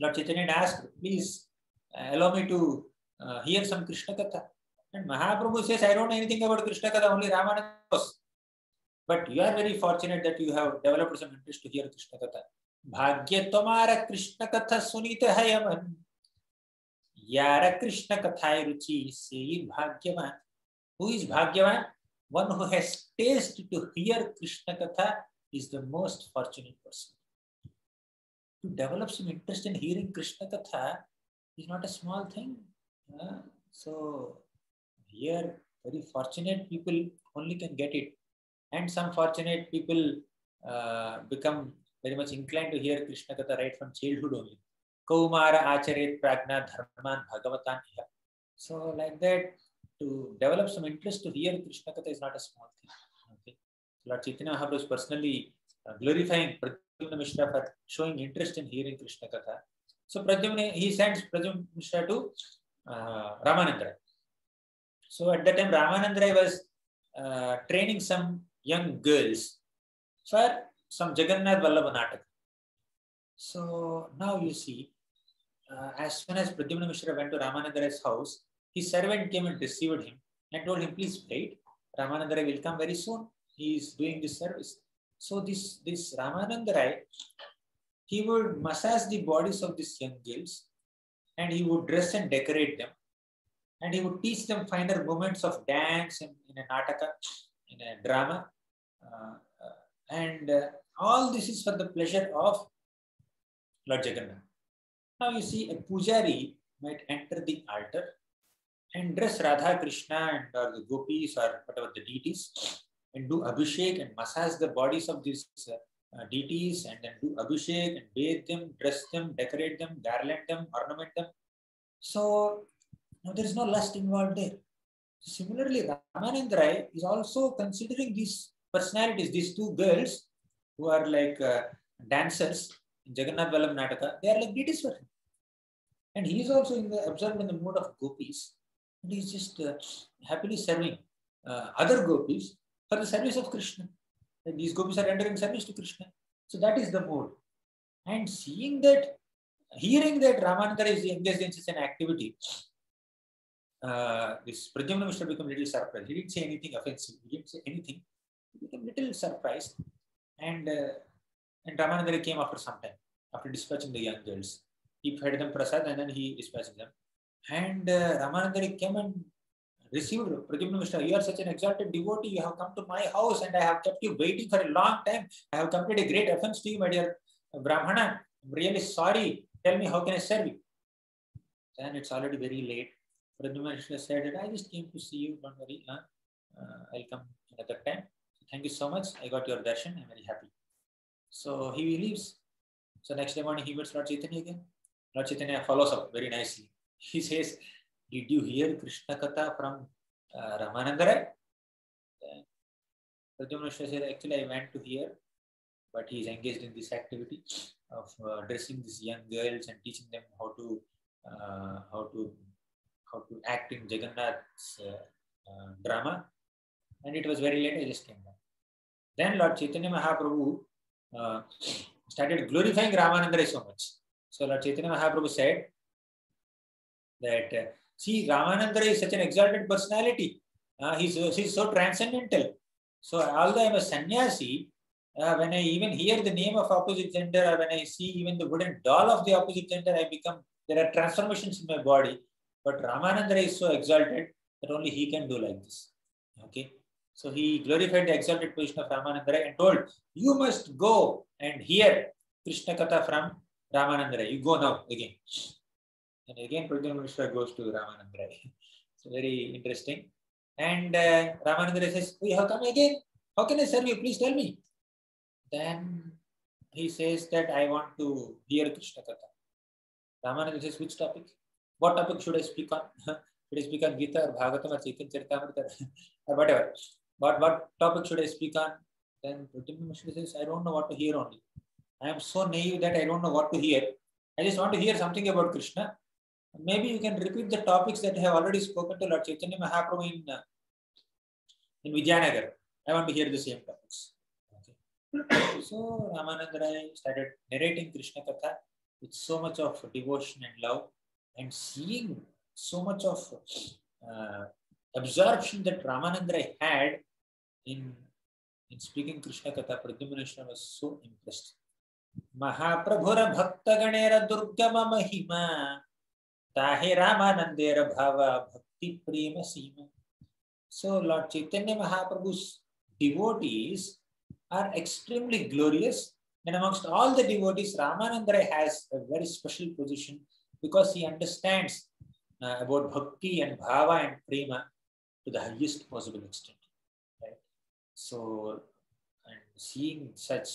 Lord Chaitanya and asked, please uh, allow me to uh, hear some Krishna Katha. And Mahaprabhu says, I don't know anything about Krishna Katha, only Ramananda knows. But you are very fortunate that you have developed some interest to hear Krishna Katha. भाग्य तुम्हारा कथा सुनीत है अमन यार कृष्ण कथाएँ रुचि से भाग्यवान who is bhagyavan one who has taste to hear krishna katha is the most fortunate person to develop some interest in hearing krishna katha is not a small thing Uh, so here, very fortunate people only can get it. And some fortunate people uh, become very much inclined to hear Krishna Katha right from childhood only. Kaumara Acharit Pragna Dharman Bhagavatan So like that, to develop some interest to hear Krishna Katha is not a small thing. Okay. Lord Chaitanya Mahaprabhu is personally uh, glorifying Pradyumna Mishra for showing interest in hearing Krishna Katha. So Pradyumna, he sends Pradyumna Mishra to uh, Ramanandra. So at that time, Ramanandra was uh, training some young girls for some Jagannath Vallabha Nataka. So now you see, uh, as soon as Pradyumna Mishra went to Ramananda's house, his servant came and received him and told him, please wait. Ramananda will come very soon. He is doing this service. So this, this Ramananda he would massage the bodies of these young girls and he would dress and decorate them. And he would teach them finer moments of dance in, in a nataka, in a drama. Uh, uh, and uh, all this is for the pleasure of Lord Jagannath. Now you see a pujari might enter the altar and dress Radha Krishna and or the gopis or whatever the deities and do abhishek and massage the bodies of these uh, deities and then do abhishek and bathe them, dress them, decorate them, garland them, ornament them. So now there is no lust involved there. Similarly, Ramananda is also considering these personalities, these two girls who are like uh, dancers Jagannath Vallabh Nataka, they are like deities. And he is also in the, absorbed in the mood of gopis. And he is just uh, happily serving uh, other gopis for the service of Krishna. And these gopis are rendering service to Krishna. So that is the mood. And seeing that, hearing that Ramananda is engaged in such an activity, uh, this Pradyumna Mishra a little surprised. He didn't say anything offensive. He didn't say anything. He became a little surprised. And, uh, and Ramananda came after some time, after dispatching the young girls. He fed them prasad and then he dispatched them. And uh, Ramananda came and received Pradyumna Mishra. You are such an exalted devotee. You have come to my house and I have kept you waiting for a long time. I have committed a great offense to you, my dear Brahmana. I'm really sorry. Tell me, how can I serve you? Then it's already very late. Pradyumna Mishra said, I just came to see you. Don't worry. Huh? Uh, I'll come another time. Thank you so much. I got your darshan. I'm very happy. So he leaves. So next day morning, he meets Lord Chaitanya again. Lord Chaitanya follows up very nicely. He says, Did you hear Krishna Katha from uh, Ramananda? Pradyumna said, Actually, I went to hear, but he is engaged in this activity of uh, dressing these young girls and teaching them how to uh, how to how to act in Jagannath's uh, uh, drama. And it was very late, I just came back. Then Lord Chaitanya Mahaprabhu uh, started glorifying Ramananda so much. So Lord Chaitanya Mahaprabhu said that, uh, see, Ramananda is such an exalted personality. Uh, he's, he's so transcendental. So although I'm a sannyasi, uh, when I even hear the name of opposite gender or when I see even the wooden doll of the opposite gender, I become, there are transformations in my body. But Ramananda is so exalted that only he can do like this. Okay. So he glorified the exalted position of Ramananda and told, You must go and hear Krishna Katha from Ramananda. You go now again. And again, Pradyumna Mishra goes to Ramananda. So very interesting. And uh, Ramananda says, You have come again? How can I serve you? Please tell me. Then he says that I want to hear Krishna Katha. Ramananda says, Which topic? What topic should I speak on? should I speak on Gita or Bhagavatam or Chaitanya Charitamrita or whatever? What, what topic should I speak on? Then Pradyumna Mishra says, I don't know what to hear only. I am so naive that I don't know what to hear. I just want to hear something about Krishna. Maybe you can repeat the topics that I have already spoken to Lord Chaitanya Mahaprabhu in, uh, in Vidyanagar. I want to hear the same topics. Okay. *coughs* so Ramananda Rai started narrating Krishna Katha with so much of devotion and love and seeing so much of uh, absorption that Ramananda Rai had in in speaking Krishna Katha, Pradyumna Mishra was so impressed. Mahaprabhura Bhakta Ganera Durgama Mahima Tahe Ramanandera Bhava Bhakti Prema Sima. So Lord Chaitanya Mahaprabhu's devotees are extremely glorious and amongst all the devotees, Ramananda has a very special position because he understands uh, about bhakti and bhava and prema to the highest possible extent. So, and seeing such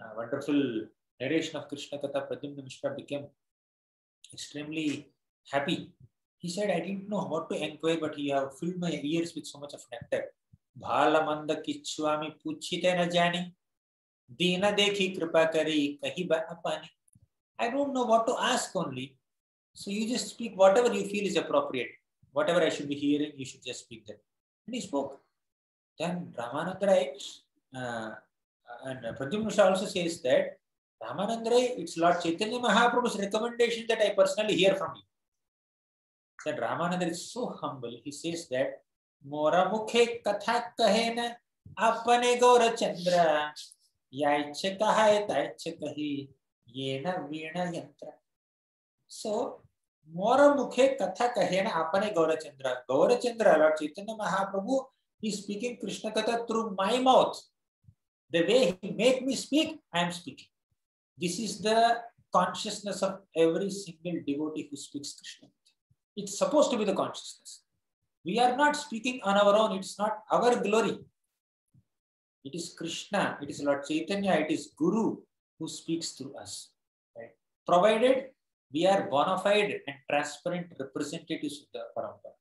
uh, wonderful narration of Krishna Katha, Pradyumna Mishra became extremely happy. He said, I didn't know what to inquire, but he have filled my ears with so much of nectar. Kichwami puchite na jani. Dina dekhi kripa kari kahi bana. I don't know what to ask only. So you just speak whatever you feel is appropriate. Whatever I should be hearing, you should just speak that. And he spoke. Then Ramananda Rai, uh, and Pradyumna also says that Ramananda Rai, it's Lord Chaitanya Mahaprabhu's recommendation that I personally hear from you. That Ramananda is so humble. He says that Mora mukhe katha kahe na apane gaura chandra yaiche kaha taiche kahi yena veena yantra. So Mora mukhe katha kahe na apane gaura chandra. Gaura chandra, Lord Chaitanya Mahaprabhu is speaking Krishna Katha through my mouth. The way he made me speak, I am speaking. This is the consciousness of every single devotee who speaks Krishna. It's supposed to be the consciousness. We are not speaking on our own. It's not our glory. It is Krishna, it is Lord Chaitanya, it is Guru who speaks through us. Right? Provided we are bona fide and transparent representatives of the Parampara.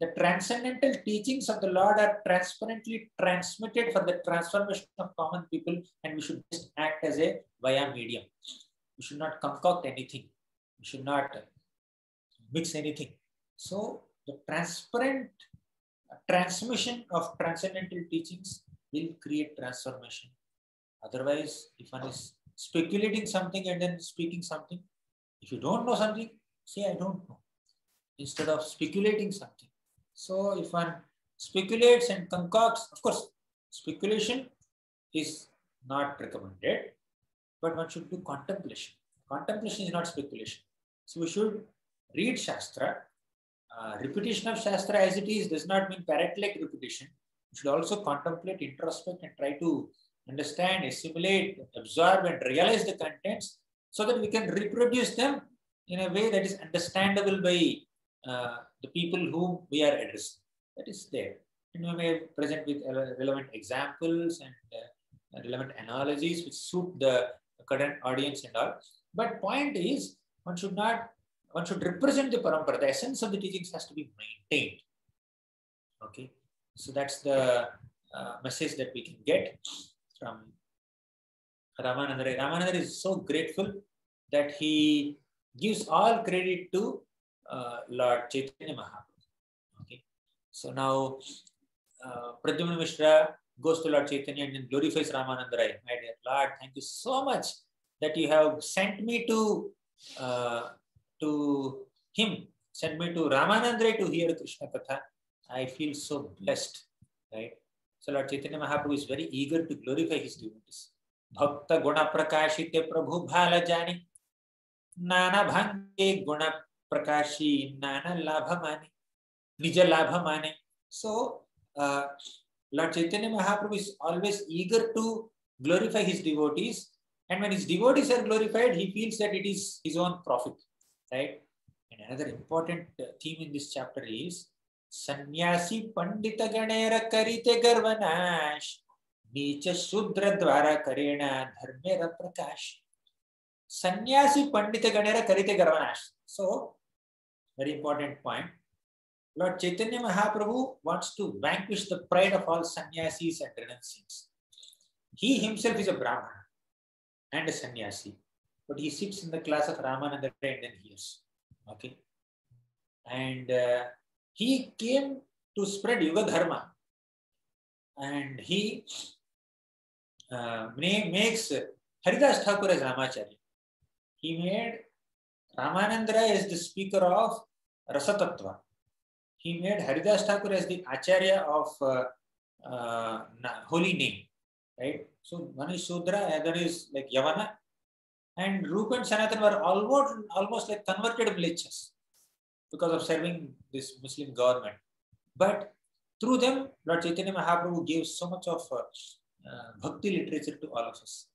The transcendental teachings of the Lord are transparently transmitted for the transformation of common people, and we should just act as a via medium. We should not concoct anything. We should not mix anything. So the transparent transmission of transcendental teachings will create transformation. Otherwise, if one is speculating something and then speaking something, if you don't know something, say I don't know, instead of speculating something. So if one speculates and concocts, of course, speculation is not recommended, but one should do contemplation. Contemplation is not speculation. So we should read Shastra. Uh, repetition of Shastra as it is does not mean parrot-like repetition. We should also contemplate, introspect, and try to understand, assimilate, absorb, and realize the contents so that we can reproduce them in a way that is understandable by uh, the people whom we are addressing. That is there. And we may present with relevant examples and uh, relevant analogies which suit the current audience and all. But point is, one should not, one should represent the parampara. The essence of the teachings has to be maintained. Okay. So that's the uh, message that we can get from Ramananda. Ramananda is so grateful that he gives all credit to uh, Lord Chaitanya Mahaprabhu. Okay. So now uh, Pradyumna Mishra goes to Lord Chaitanya and then glorifies Ramananda Rai. My dear Lord, thank you so much that you have sent me to uh, to him, sent me to Ramananda Rai to hear Krishna Katha. I feel so blessed, right? So Lord Chaitanya Mahaprabhu is very eager to glorify his devotees. Bhakta Guna Prakashite Prabhu Bhala Jani Nana Bhange Guna Prakashi Nana Labha Mane Nija Labha Mane. So uh, Lord Chaitanya Mahaprabhu is always eager to glorify his devotees. And when his devotees are glorified, he feels that it is his own profit, right? And another important theme in this chapter is सन्यासी पंडित गणेर करिते गर्वनाश नीच शूद्र द्वारा करेण धर्मेर प्रकाश सन्यासी पंडित गणेर करिते गर्वनाश so very important point. Lord chaitanya mahaprabhu wants to vanquish the pride of all sannyasis and renunciants he himself is a brahmana and a sannyasi but he sits in the class of ramananda and then hears. Okay. And uh, he came to spread Yuga Dharma. And he uh, makes Haridas Thakur as Namacharya. He made Ramananda as the speaker of Rasatattva. He made Haridas Thakur as the Acharya of uh, uh, holy name. Right? So one is Sudra, other is like Yavana. And Rupa and Sanatan were almost, almost like converted mlechas because of serving this Muslim government. But through them, Lord Chaitanya Mahaprabhu gave so much of uh, bhakti literature to all of us.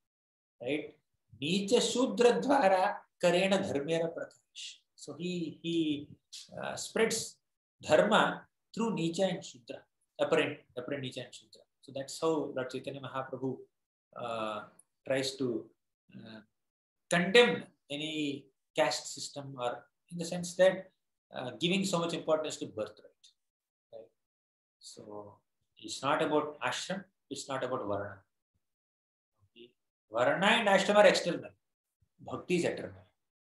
Right? Nicha Shudra Dvara Karena Dharmera Prakash. So he, he uh, spreads dharma through Nicha and Shudra, apparent, apparent Nicha and Shudra. So that's how Lord Chaitanya Mahaprabhu uh, tries to uh, condemn any caste system or in the sense that uh, giving so much importance to birthright. Right? So it's not about ashram, it's not about varna. Okay? Varna and ashram are external. Bhakti is eternal.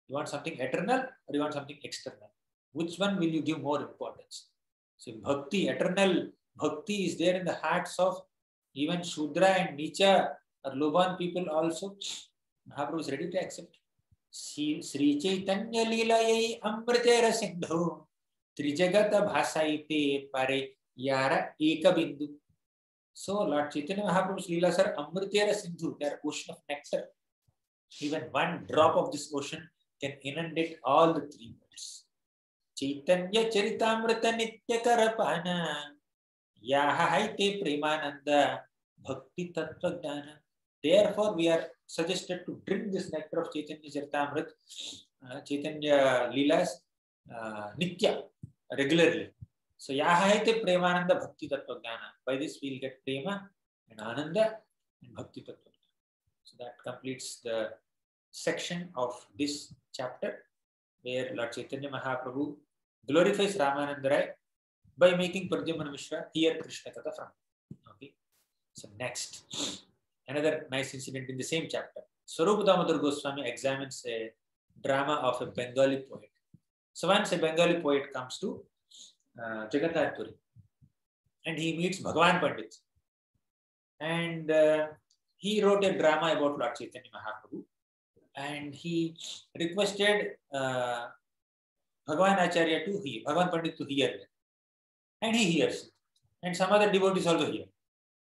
You want something eternal or you want something external? Which one will you give more importance? So bhakti, eternal bhakti is there in the hearts of even Shudra and Nicha or Luban people also. Mahaprabhu is ready to accept. Sri Chaitanya Leelayai Amritera Sindhu Trijagata Bhasaite Pare Yara Ekabindu. So Lord Chaitanya Mahaprabhu's Leelas are Amritera Sindhu. their ocean of nectar. Even one drop of this ocean can inundate all the three worlds. Chaitanya charitamrita nitya karapana yaha haite premananda bhakti tattva jnana therefore we are suggested to drink this nectar of Chaitanya Charitamrit, uh, Chaitanya Leelas, uh, Nitya, regularly. So, yaha Yahaite Premananda Bhakti Tattva Jnana. By this, we'll get Prema and Ananda and Bhakti Tattva So, that completes the section of this chapter where Lord Chaitanya Mahaprabhu glorifies Ramananda Rai by making Pradyumna Mishra hear Krishna Katha from. Okay. So, next. another nice incident in the same chapter. Swarup Damodar Goswami examines a drama of a Bengali poet. So once a Bengali poet comes to uh, Jagannath Puri and he meets Bhagavan Pandit. And uh, he wrote a drama about Lord Chaitanya Mahaprabhu and he requested uh, Bhagavan Acharya to hear, Bhagavan Pandit to hear it. And he hears it. And some other devotees also hear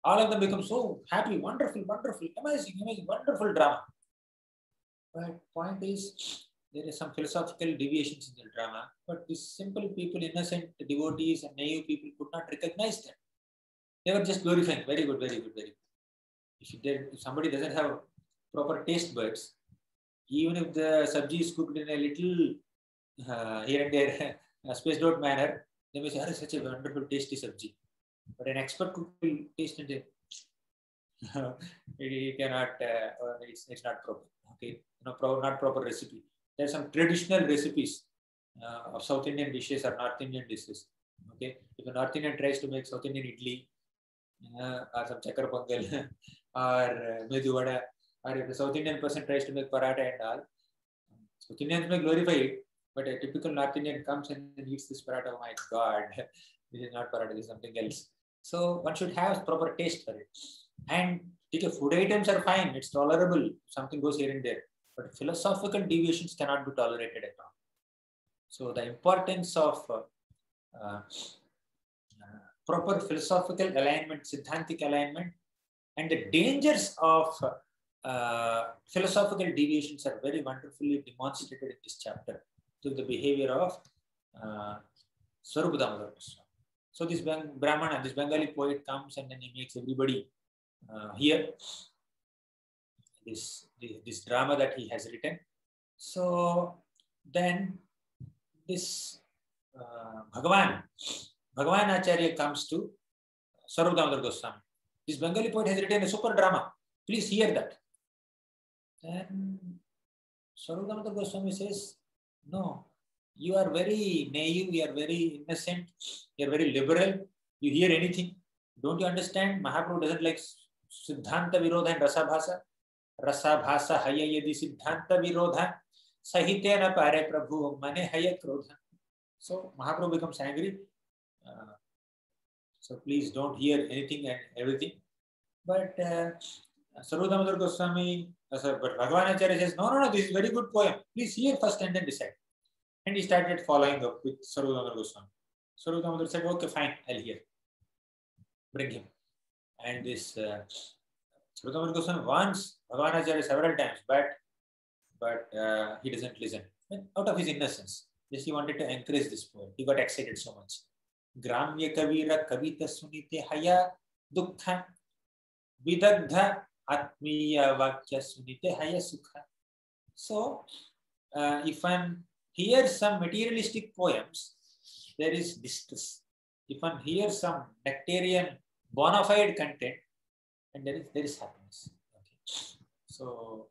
all of them become so happy, wonderful, wonderful, amazing, amazing, wonderful drama. But point is, there is some philosophical deviations in the drama, but these simple people, innocent devotees and naive people could not recognize them. They were just glorifying, very good, very good, very good. If, there, if somebody doesn't have proper taste buds, even if the sabji is cooked in a little uh, here and there, uh, spaced out manner, they may say, oh, such a wonderful, tasty sabji. But an expert will taste it. he cannot, uh, it's, it's not proper. Okay, no, pro, not proper recipe. There are some traditional recipes uh, of South Indian dishes or North Indian dishes. Okay, if a North Indian tries to make South Indian idli uh, or some chakar pongal or uh, medu vada, or if a South Indian person tries to make paratha and all, South Indians may glorify it, but a typical North Indian comes and eats this paratha. Oh my God, *laughs* this is not paratha, this is something else. So one should have proper taste for it. And okay, food items are fine, it's tolerable, something goes here and there. But philosophical deviations cannot be tolerated at all. So the importance of uh, uh, proper philosophical alignment, Siddhantic alignment, and the dangers of uh, philosophical deviations are very wonderfully demonstrated in this chapter through the behavior of uh, Swarup Damodar so this Brahmana, this Bengali poet comes and then he makes everybody uh, hear this, this drama that he has written. So then this uh, Bhagavan, Bhagavan Acharya comes to Swarup Damodar Goswami. This Bengali poet has written a super drama. Please hear that. Then Swarup Damodar Goswami says, no, you are very naive, you are very innocent, you are very liberal, you hear anything. Don't you understand? Mahaprabhu doesn't like Siddhanta Virodha and Rasa Bhasa. Rasa Bhasa Haya Yadi Siddhanta Virodha Sahitena Pare Prabhu Mane Haya Krodha. So Mahaprabhu becomes angry. Uh, so please don't hear anything and everything. But uh, Swarup Damodar Goswami, uh, but Bhagavan Acharya says, no, no, no, this is very good poem. Please hear first and then decide. And he started following up with Swarup Damodar Goswami. Swarup Damodar said, okay, fine, I'll hear. Bring him. And this uh, Swarup Damodar Goswami wants Bhagavan Acharya several times, but but uh, he doesn't listen. And out of his innocence, just he wanted to encourage this poem. He got excited so much. Gramya Kavira Kavita Sunite Haya Dukkha Vidagdha Atmiya Vakya Sunite Haya Sukha. So, uh, if one hears some materialistic poems, there is distress. If one hears some nectarian bona fide content, and there is there is happiness. Okay. So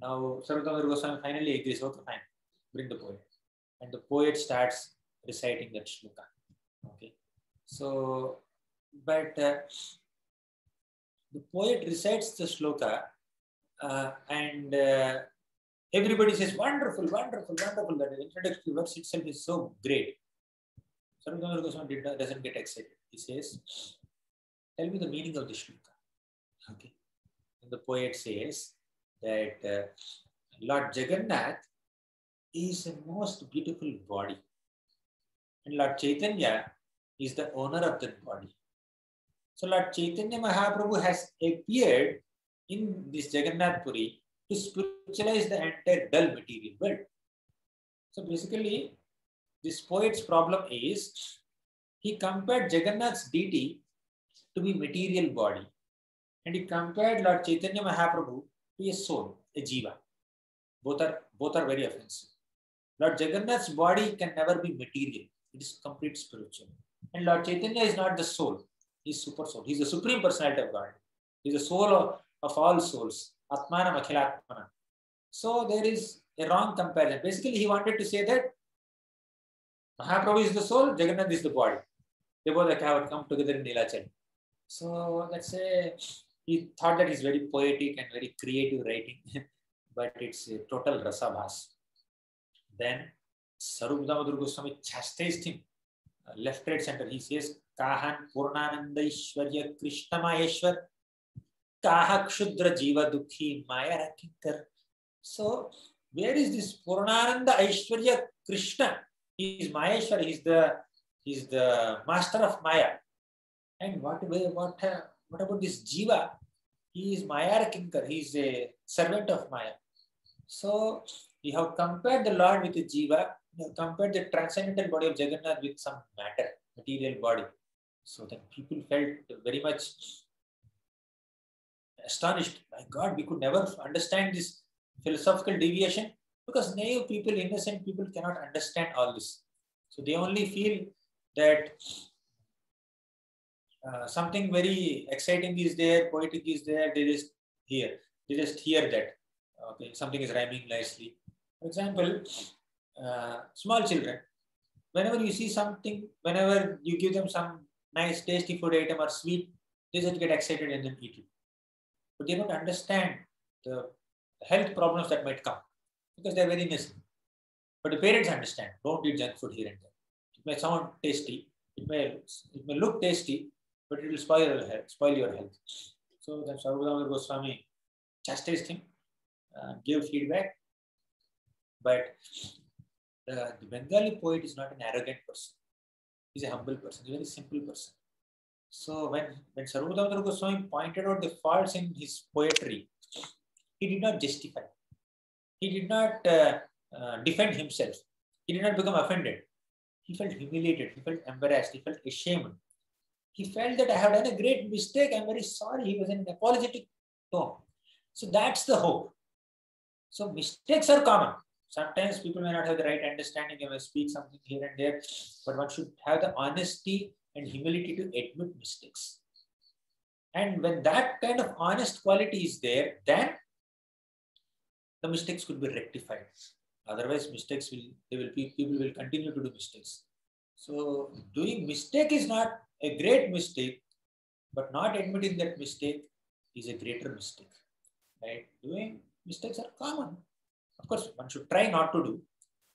now Swarup Damodar Goswami finally agrees, okay, fine, bring the poet. And the poet starts reciting that shloka. Okay. So, but uh, the poet recites the shloka uh, and uh, everybody says, wonderful, wonderful, wonderful. That introductory verse itself is so great. Swarup Damodar Goswami doesn't get excited. He says, tell me the meaning of the shloka. Okay. And the poet says that uh, Lord Jagannath is the most beautiful body. And Lord Chaitanya is the owner of that body. So Lord Chaitanya Mahaprabhu has appeared in this Jagannath Puri to spiritualize the entire dull material world. So basically, this poet's problem is he compared Jagannath's deity to be material body. And he compared Lord Chaitanya Mahaprabhu to a soul, a jiva. Both are both are very offensive. Lord Jagannath's body can never be material. It is complete spiritual. And Lord Chaitanya is not the soul. He's super soul. He's the supreme personality of God. He's the soul of, of all souls. Atmana Akhilatmana. So there is a wrong comparison. Basically, he wanted to say that Mahaprabhu is the soul, Jagannath is the body. They both have come together in Nilachal. So let's say he thought that he's very poetic and very creative writing, *laughs* but it's a total rasabhas. Then Swarup Damodar Goswami chastised him, uh, left, right, center. He says, Kahan Purnananda Krishna Kaha Kshudra Jiva Dukhi Maya Rakinkar. So, where is this Purnananda Aishwarya Krishna? He is Maheshwar, he is the, he is the master of Maya. And what, what, uh, what about this Jiva? He is Maya Kinkar, he is a servant of Maya. So, you have compared the Lord with the Jiva, you have compared the transcendental body of Jagannath with some matter, material body. So then people felt very much astonished. My God, we could never understand this philosophical deviation because naive people, innocent people cannot understand all this. So they only feel that uh, something very exciting is there, poetic is there, they just hear. They just hear that. Okay, something is rhyming nicely. For example, uh, small children, whenever you see something, whenever you give them some nice tasty food item or sweet, they just get excited and then eat it. But they don't understand the health problems that might come because they're very innocent. But the parents understand, don't eat junk food here and there. It may sound tasty, it may, it may look tasty, but it will spoil your health. Spoil your health. So then Swarup Damodar Goswami chastised him, uh, gave feedback, but the, the Bengali poet is not an arrogant person. He's a humble person, he's a very simple person. So when, when Swarup Damodar Goswami pointed out the faults in his poetry, he did not justify. He did not uh, uh, defend himself. He did not become offended. He felt humiliated. He felt embarrassed. He felt ashamed. He felt that I have done a great mistake. I'm very sorry. He was in an apologetic tone. So that's the hope. So mistakes are common. Sometimes people may not have the right understanding. They may speak something here and there, but one should have the honesty and humility to admit mistakes. And when that kind of honest quality is there, then the mistakes could be rectified. Otherwise, mistakes will they will be people will continue to do mistakes. So doing mistake is not a great mistake, but not admitting that mistake is a greater mistake. Right? Doing mistakes are common. Of course, one should try not to do,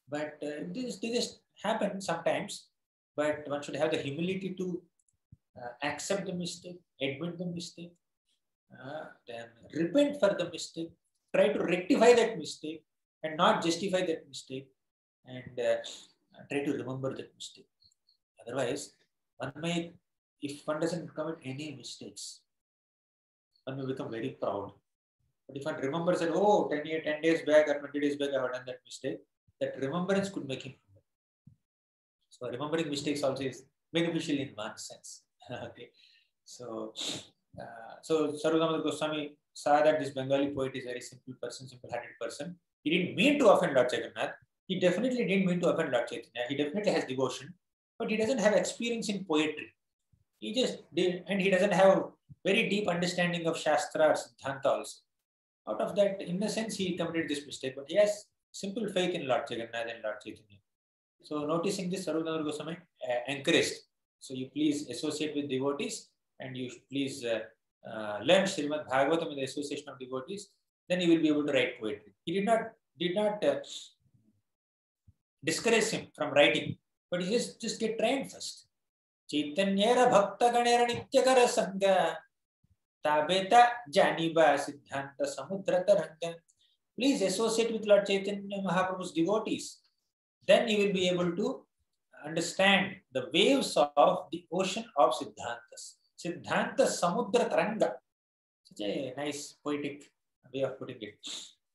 but uh, this, this happen sometimes. But one should have the humility to uh, accept the mistake, admit the mistake, uh, then repent for the mistake, try to rectify that mistake, and not justify that mistake, and uh, try to remember that mistake. Otherwise, one may, if one doesn't commit any mistakes, one may become very proud. But if one remembers that, oh, 10, year, 10 days back or 20 days back, I have done that mistake, that remembrance could make him so remembering mistakes also is beneficial in one sense. *laughs* okay. So, uh, so Swarup Damodar Goswami saw that this Bengali poet is a very simple person, simple-hearted person. He didn't mean to offend Lord Jagannath, he definitely didn't mean to offend Lord Chaitanya. He definitely has devotion, but he doesn't have experience in poetry. He just did, and he doesn't have very deep understanding of Shastra or Siddhanta also. Out of that innocence, he committed this mistake, but he has simple faith in Lord Jagannath and Lord Chaitanya. So, noticing this, Sarvadhamar Goswami uh, encouraged. So, you please associate with devotees and you please uh, uh, learn Srimad Bhagavatam in the association of devotees. Then you will be able to write poetry. He did not did not uh, discourage him from writing, but he just just get trained first. Chaitanyera Bhakta Ganera Nityakara Sangha Tabeta Janiba Siddhanta Samudra Taranga. Please associate with Lord Chaitanya Mahaprabhu's devotees. Then you will be able to understand the waves of the ocean of Siddhantas. Siddhanta Samudra Taranga. Such a nice poetic way of putting it.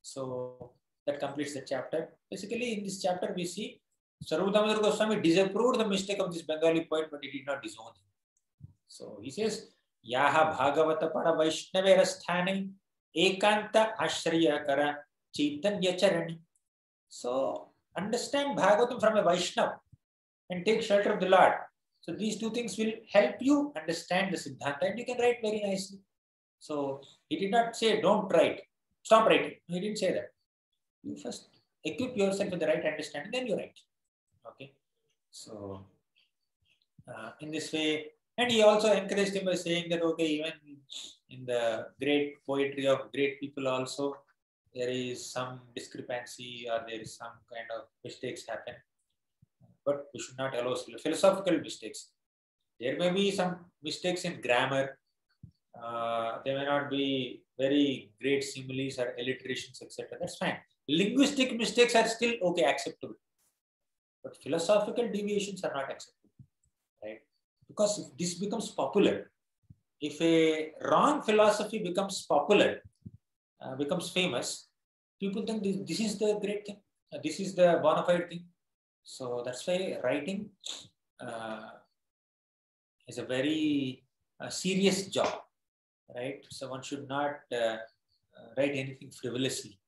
So that completes the chapter. Basically, in this chapter, we see Swarup Damodar Goswami disapproved the mistake of this Bengali poet, but he did not disown him. So he says, Yaha Bhagavata Pada Vaishnavera Sthani Ekanta Ashraya Kara Chaitanya Charani. So understand Bhagavatam from a Vaishnav and take shelter of the Lord. So these two things will help you understand the Siddhanta and you can write very nicely. So he did not say, don't write, stop writing. He didn't say that. You first equip yourself with the right understanding, then you write. Okay. So uh, in this way, and he also encouraged him by saying that, okay, even in the great poetry of great people also, there is some discrepancy or there is some kind of mistakes happen. But we should not allow philosophical mistakes. There may be some mistakes in grammar. Uh, there may not be very great similes or alliterations, etc. That's fine. Linguistic mistakes are still okay, acceptable. But philosophical deviations are not acceptable, right? Because if this becomes popular, if a wrong philosophy becomes popular, uh, becomes famous, people think this, this is the great thing. Uh, this is the bona fide thing. So that's why writing uh, is a very uh, serious job, right? So one should not uh, write anything frivolously.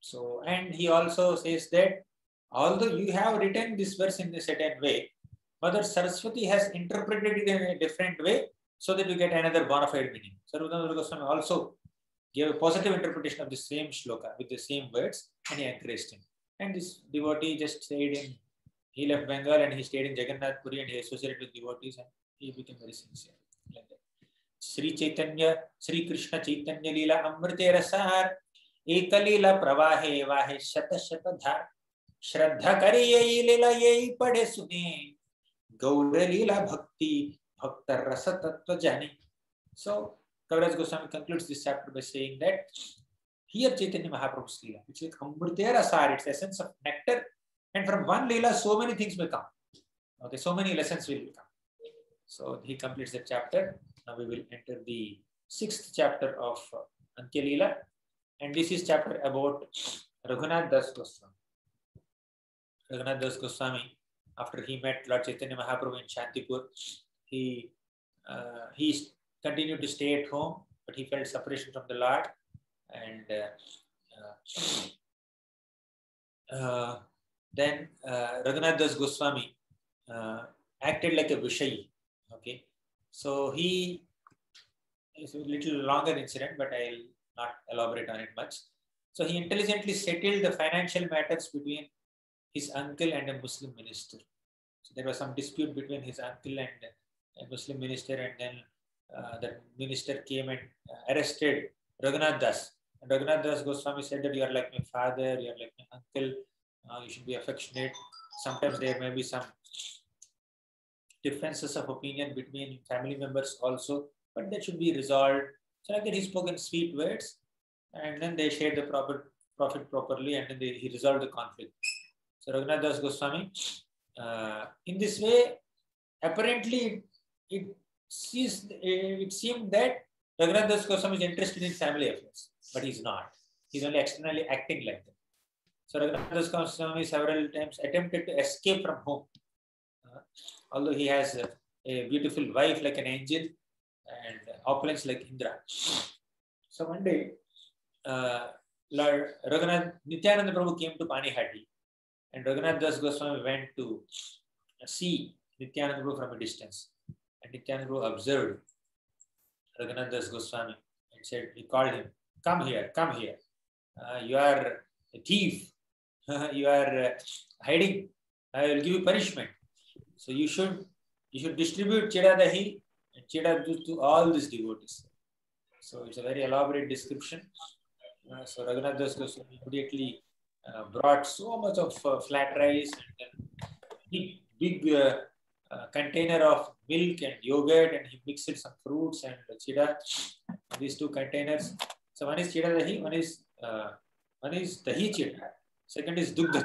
So, and he also says that although you have written this verse in a certain way, Mother Saraswati has interpreted it in a different way so that you get another bona fide meaning. Swarup Damodar Goswami also gave a positive interpretation of the same shloka with the same words and he encouraged him. And this devotee just stayed in, he left Bengal and he stayed in Jagannath Puri and he associated with devotees and he became very sincere. Like that. Sri Chaitanya, Sri Krishna Chaitanya Leela Amrite Rasar, Ekalela Pravahe Vahe Shata Shata Dhar, Shraddha Kare Yei Leela Yei Pade Sune, Gaura Leela Bhakti, Bhakta Rasa Tattva Jani. So, Kaviraj Goswami concludes this chapter by saying that here Chaitanya Mahaprabhu's Leela, which is Amritera Sar, it's essence of nectar, and from one Leela, so many things will come. Okay, so many lessons will come. So he completes the chapter. Now we will enter the sixth chapter of Antya Leela, and this is chapter about Raghunath Das Goswami. Raghunath Das Goswami, after he met Lord Chaitanya Mahaprabhu in Shantipur, he uh, he continued to stay at home, but he felt separation from the Lord. And uh, uh, uh then uh, Raghunath Das Goswami uh, acted like a Vishayi. Okay, so he is a little longer incident, but I'll not elaborate on it much. So he intelligently settled the financial matters between his uncle and a Muslim minister. So there was some dispute between his uncle and a Muslim minister, and then uh, the minister came and uh, arrested Raghunath Das. And Raghunath Das Goswami said that you are like my father, you are like my uncle, uh, you should be affectionate. Sometimes there may be some differences of opinion between family members also, but that should be resolved. So that he spoke in sweet words and then they shared the proper profit properly and then they, he resolved the conflict. So Raghunath Das Goswami, uh, in this way, apparently it sees, it seemed that Raghunath Das Goswami is interested in family affairs, but he's not. He's only externally acting like that. So Raghunath Das Goswami several times attempted to escape from home. Uh, although he has a, a, beautiful wife like an angel and opulence like Indra. So one day, uh, Lord Raghunath Nityananda Prabhu came to Panihati, and Raghunath Das Goswami went to see Nityananda Prabhu from a distance. And Nityananda Prabhu observed Raghunath Goswami and said, he called him, Come here, come here. Uh, you are a thief. *laughs* you are uh, hiding. I will give you punishment. So you should you should distribute Cheda Dahi and Cheda to all these devotees. So it's a very elaborate description. Uh, so Raghunath Goswami immediately uh, brought so much of uh, flat rice and big, big container of milk and yogurt and he mixed some fruits and chida. These two containers. So one is chida dahi, one is uh, one is dahi chida, second is dugdha.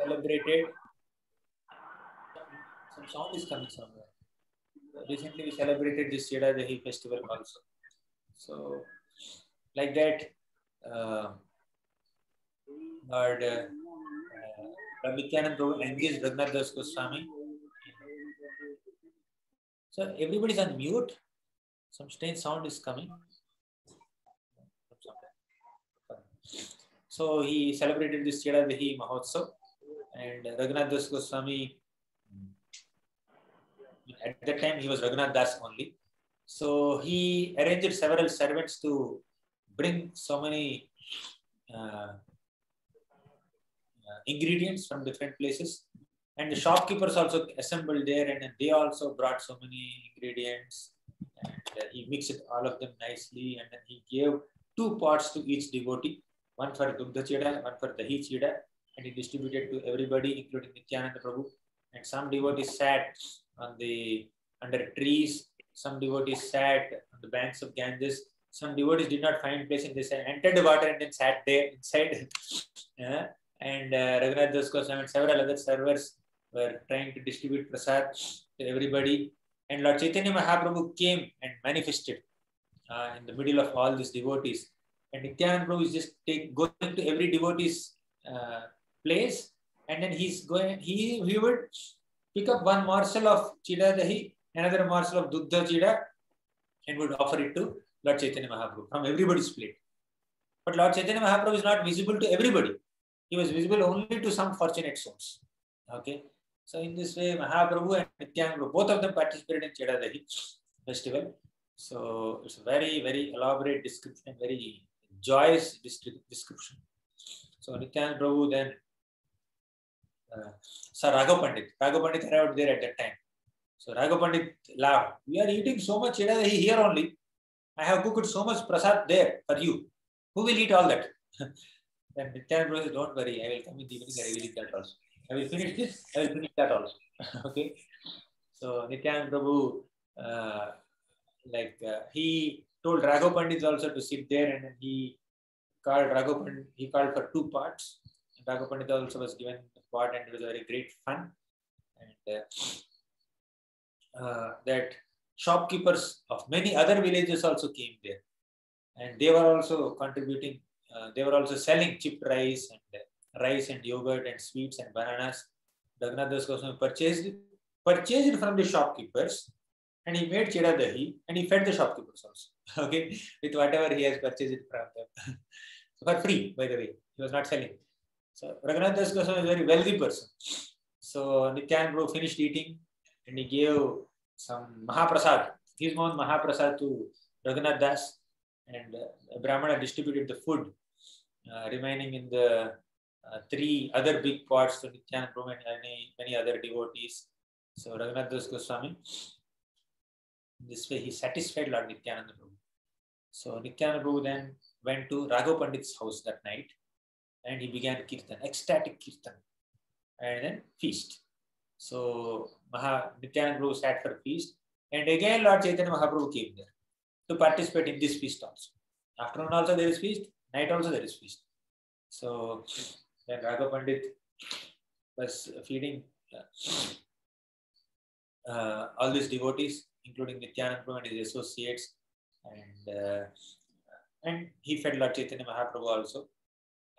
Celebrated. Some sound is coming somewhere. Recently we celebrated this Cheda Dahi festival also. So like that, uh, uh, uh, Nityanand Prabhu engaged Raghunath Das Goswami. So everybody's on mute. Some strange sound is coming. So he celebrated this Cheda Dahi Mahotsav and Raghunath Das Goswami at that time he was Raghunath Das only. So he arranged several servants to bring so many uh, ingredients from different places. And the shopkeepers also assembled there and they also brought so many ingredients. And uh, he mixed all of them nicely and then he gave two pots to each devotee, one for Dugdha one for Dahi Cheda, and he distributed to everybody, including Nityananda Prabhu. And some devotees sat on the under trees. Some devotees sat on the banks of Ganges. Some devotees did not find place and they and entered the water and then sat there inside. yeah. *laughs* And uh, Raghunath Das Goswami and several other servers were trying to distribute prasad to everybody. And Lord Chaitanya Mahaprabhu came and manifested uh, in the middle of all these devotees. And Nityananda Prabhu is just take, going to every devotee's uh, place and then he's going, he, he would pick up one morsel of chida dahi, another morsel of dugdha chida, and would offer it to Lord Chaitanya Mahaprabhu from everybody's plate. But Lord Chaitanya Mahaprabhu is not visible to everybody. He was visible only to some fortunate souls. Okay. So in this way, Mahaprabhu and Nityananda, both of them participated in Cheda Dahi festival. So it's a very, very elaborate description, very joyous description. So Nityananda Prabhu then uh, Sir Raghav Pandit. Raghav Pandit arrived there at that time. So Raghav Pandit laughed. We are eating so much cheda here only. I have cooked so much prasad there for you. Who will eat all that? *laughs* then said, don't worry, I will come in the evening I will that also. I will finish this, I will finish that also. *laughs* okay. So Nityananda Prabhu, uh, like uh, he told Raghav Pandit also to sit there and he called Raghav Pandit, he called for two parts. Raghav Pandit also was given the part and it was a very great fun. And uh, uh, that shopkeepers of many other villages also came there. And they were also contributing, uh, they were also selling chipped rice and rice and yogurt and sweets and bananas. Raghunath Das Goswami purchased, purchased from the shopkeepers and he made chira dahi and he fed the shopkeepers also. *laughs* okay, with whatever he has purchased from them. *laughs* for free, by the way. He was not selling. So Raghunath Das Goswami is a very wealthy person. So Nityan finished eating and he gave some Mahaprasad, his own Mahaprasad to Raghunath Das and uh, Brahmana distributed the food uh, remaining in the uh, three other big pots to Nityan Prabhu and many, many other devotees. So Raghunath Goswami, this way he satisfied Lord Nityananda Prabhu. So Nityananda Prabhu then went to Raghav Pandit's house that night and he began kirtan, ecstatic kirtan, and then feast. So Maha Nityananda Prabhu sat for feast, and again Lord Chaitanya Mahaprabhu came there to participate in this feast also. Afternoon also there is feast, night also there is feast. So then Raghav Pandit was feeding uh, uh, all these devotees, including Nityananda and his associates, and uh, and he fed Lord Chaitanya Mahaprabhu also.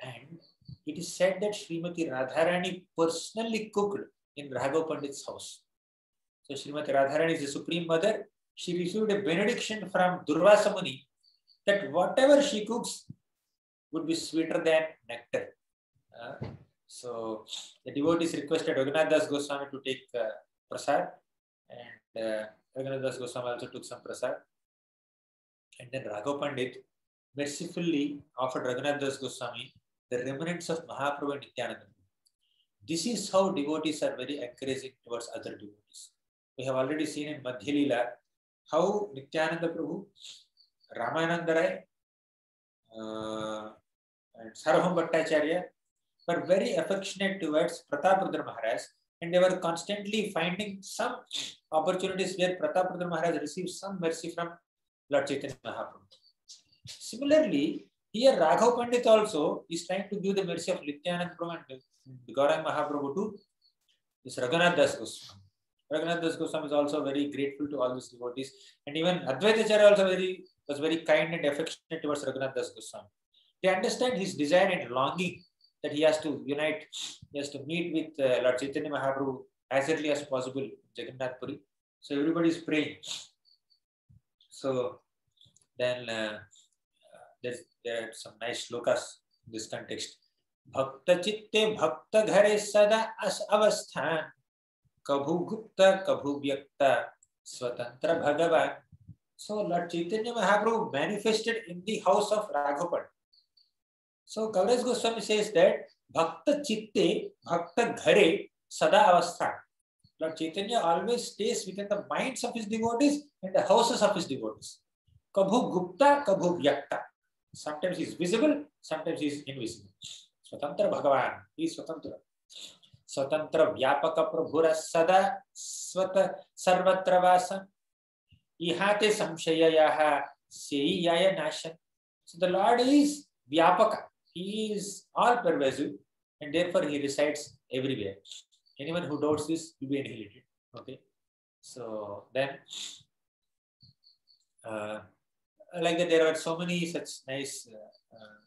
And it is said that Srimati Radharani personally cooked in Raghav Pandit's house. So Srimati Radharani is the Supreme Mother she received a benediction from Durvasa Muni that whatever she cooks would be sweeter than nectar. Uh, so the devotees requested Raghunath Goswami to take uh, prasad and uh, Goswami also took some prasad. And then Raghav Pandit mercifully offered Raghunath Goswami the remnants of Mahaprabhu and Nityananda. This is how devotees are very encouraging towards other devotees. We have already seen in Madhya Leela how Nityananda Prabhu, Ramananda Rai, uh, and Sarvam Bhattacharya were very affectionate towards Prataprudra Maharaj and they were constantly finding some opportunities where Prataprudra Maharaj received some mercy from Lord Chaitanya Mahaprabhu. Similarly, here Raghav Pandit also is trying to give the mercy of Nityananda Prabhu and Gaurang Mahaprabhu to this Raghunath Das Goswami. Raghunath Das Goswami is also very grateful to all these devotees and even Advaitacharya also very was very kind and affectionate towards Raghunath Das Goswami. They understand his desire and longing that he has to unite, he has to meet with uh, Lord Chaitanya Mahaprabhu as early as possible in Jagannath Puri. So everybody is praying. So then uh, there's, there are some nice shlokas in this context. भक्त चित्ते भक्त घरे सदा अवस्थान कभु गुप्त कभु व्यक्त स्वतंत्र भगवान so lord chaitanya mahaprabhu manifested in the house of raghavan so kaviraj goswami says that bhakta chitte bhakta ghare sada avasthan lord chaitanya always stays within the minds of his devotees and the houses of his devotees kabhu gupta kabhu vyakta sometimes he is visible sometimes he is invisible स्वतंत्र भगवान ही स्वतंत्र स्वतंत्र व्यापक प्रभुर सदा स्वत सर्वत्र Vasan इहाते संशययाः सेयाय नाशन so the lord is vyapaka he is all pervasive and therefore he resides everywhere anyone who doubts this will be annihilated okay so then uh, like that there are so many such nice uh, uh,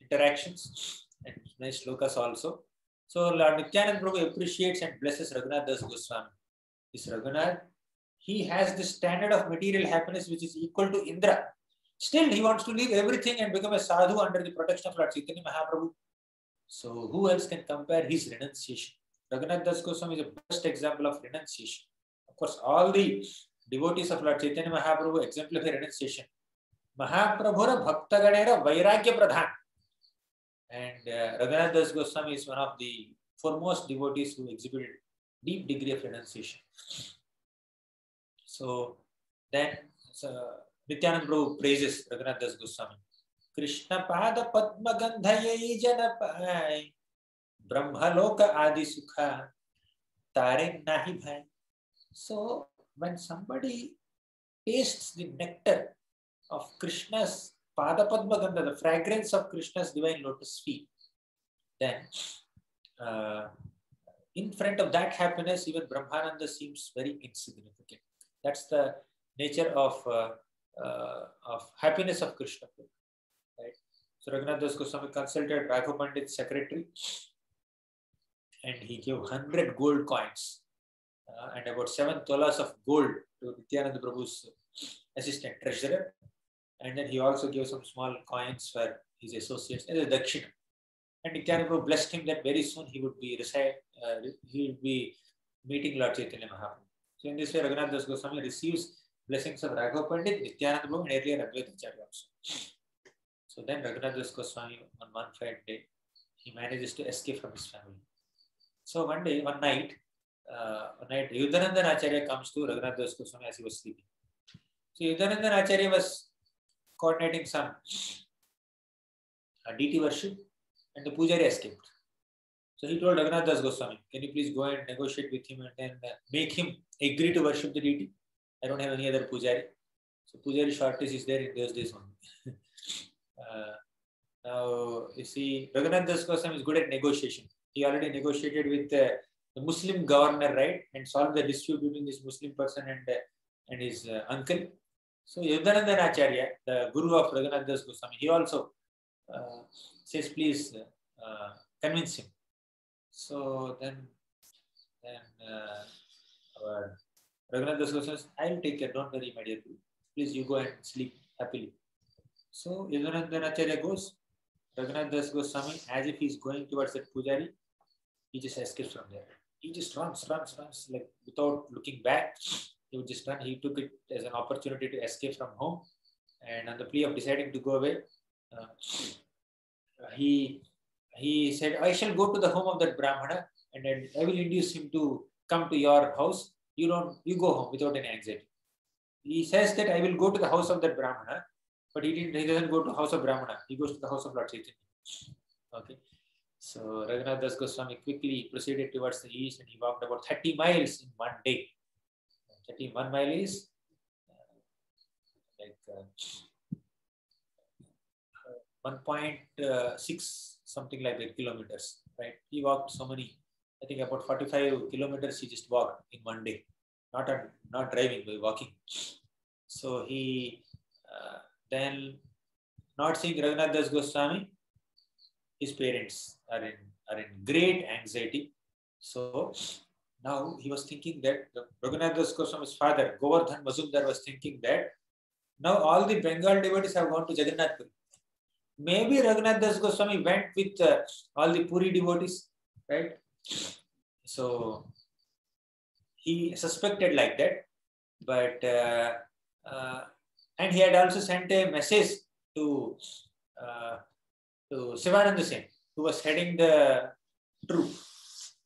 interactions and nice shlokas also. So Lord Nityanand Prabhu appreciates and blesses Raghunath Das Goswami. This Raghunath, he has the standard of material happiness which is equal to Indra. Still, he wants to leave everything and become a sadhu under the protection of Lord Chaitanya Mahaprabhu. So who else can compare his renunciation? Raghunath Das Goswami is a best example of renunciation. Of course, all the devotees of Lord Chaitanya Mahaprabhu exemplify renunciation. Mahaprabhura Bhaktaganera Vairagya Pradhan. And uh, Raghunath Das Goswami is one of the foremost devotees who exhibited deep degree of renunciation. So then so, Nityanand Prabhu praises Raghunath Das Goswami. Krishna Pada Padma Gandhaye Janapai Brahmaloka Adi Sukha Tare Nahi Bhai. So when somebody tastes the nectar of Krishna's Pada Padma the fragrance of Krishna's divine lotus feet, then uh, in front of that happiness, even Brahmananda seems very insignificant. That's the nature of, uh, uh, of happiness of Krishna. Right? So Raghunath Das Goswami consulted Raghav Pandit's secretary and he gave 100 gold coins uh, and about 7 tolas of gold to Nityananda Prabhu's assistant treasurer and then he also gave some small coins for his associates as a dakshina. And Nityananda blessed him that very soon he would be reside, uh, he would be meeting Lord Chaitanya Mahaprabhu. So in this way, Raghunath Das Goswami receives blessings of Raghav Pandit, Nityananda Prabhu, and earlier Advaita Acharya also. So then Raghunath Das Goswami, on one fine day, he manages to escape from his family. So one day, one night, uh, one night, Yadunandan Acharya comes to Raghunath Das Goswami as he was sleeping. So Yadunandan Acharya was coordinating some uh, deity worship and the pujari escaped. So he told Raghunath Das Goswami, can you please go and negotiate with him and then uh, make him agree to worship the deity? I don't have any other pujari. So pujari shortage is there in those days only. *laughs* uh, now, you see, Raghunath Das Goswami is good at negotiation. He already negotiated with uh, the Muslim governor, right, and solved the dispute between this Muslim person and uh, and his uh, uncle. So Yadunandan Acharya, the guru of Raghunath Das Goswami, he also uh, says, please uh, convince him. So then, then uh, our Raghunath Das Goswami says, I will take care, don't worry, my dear Guru. Please, you go and sleep happily. So Yadunandana Acharya goes, Raghunath Das Goswami, as if he's going towards that pujari, he just escapes from there. He just runs, runs, runs, like without looking back. He would just. He took it as an opportunity to escape from home. And on the plea of deciding to go away, uh, he he said, I shall go to the home of that Brahmana and then I will induce him to come to your house. You don't, you go home without any anxiety. He says that I will go to the house of that Brahmana, but he didn't, he doesn't go to the house of Brahmana. He goes to the house of Lord Chaitanya. Okay. So Raghunath Das Goswami quickly proceeded towards the east and he walked about 30 miles in one day. 31 mile is uh, like uh, 1.6 something like that kilometers, right? He walked so many, I think about 45 kilometers he just walked in one day, not not driving, but walking. So he uh, then not seeing Raghunath Das Goswami, his parents are in are in great anxiety. So now he was thinking that Raghunath Das Goswami's father, Govardhan Mazumdar, was thinking that now all the Bengal devotees have gone to Jagannath Puri. Maybe Raghunath Das Goswami went with uh, all the Puri devotees, right? So he suspected like that, but uh, uh, and he had also sent a message to uh, to Sivananda Sen, who was heading the troop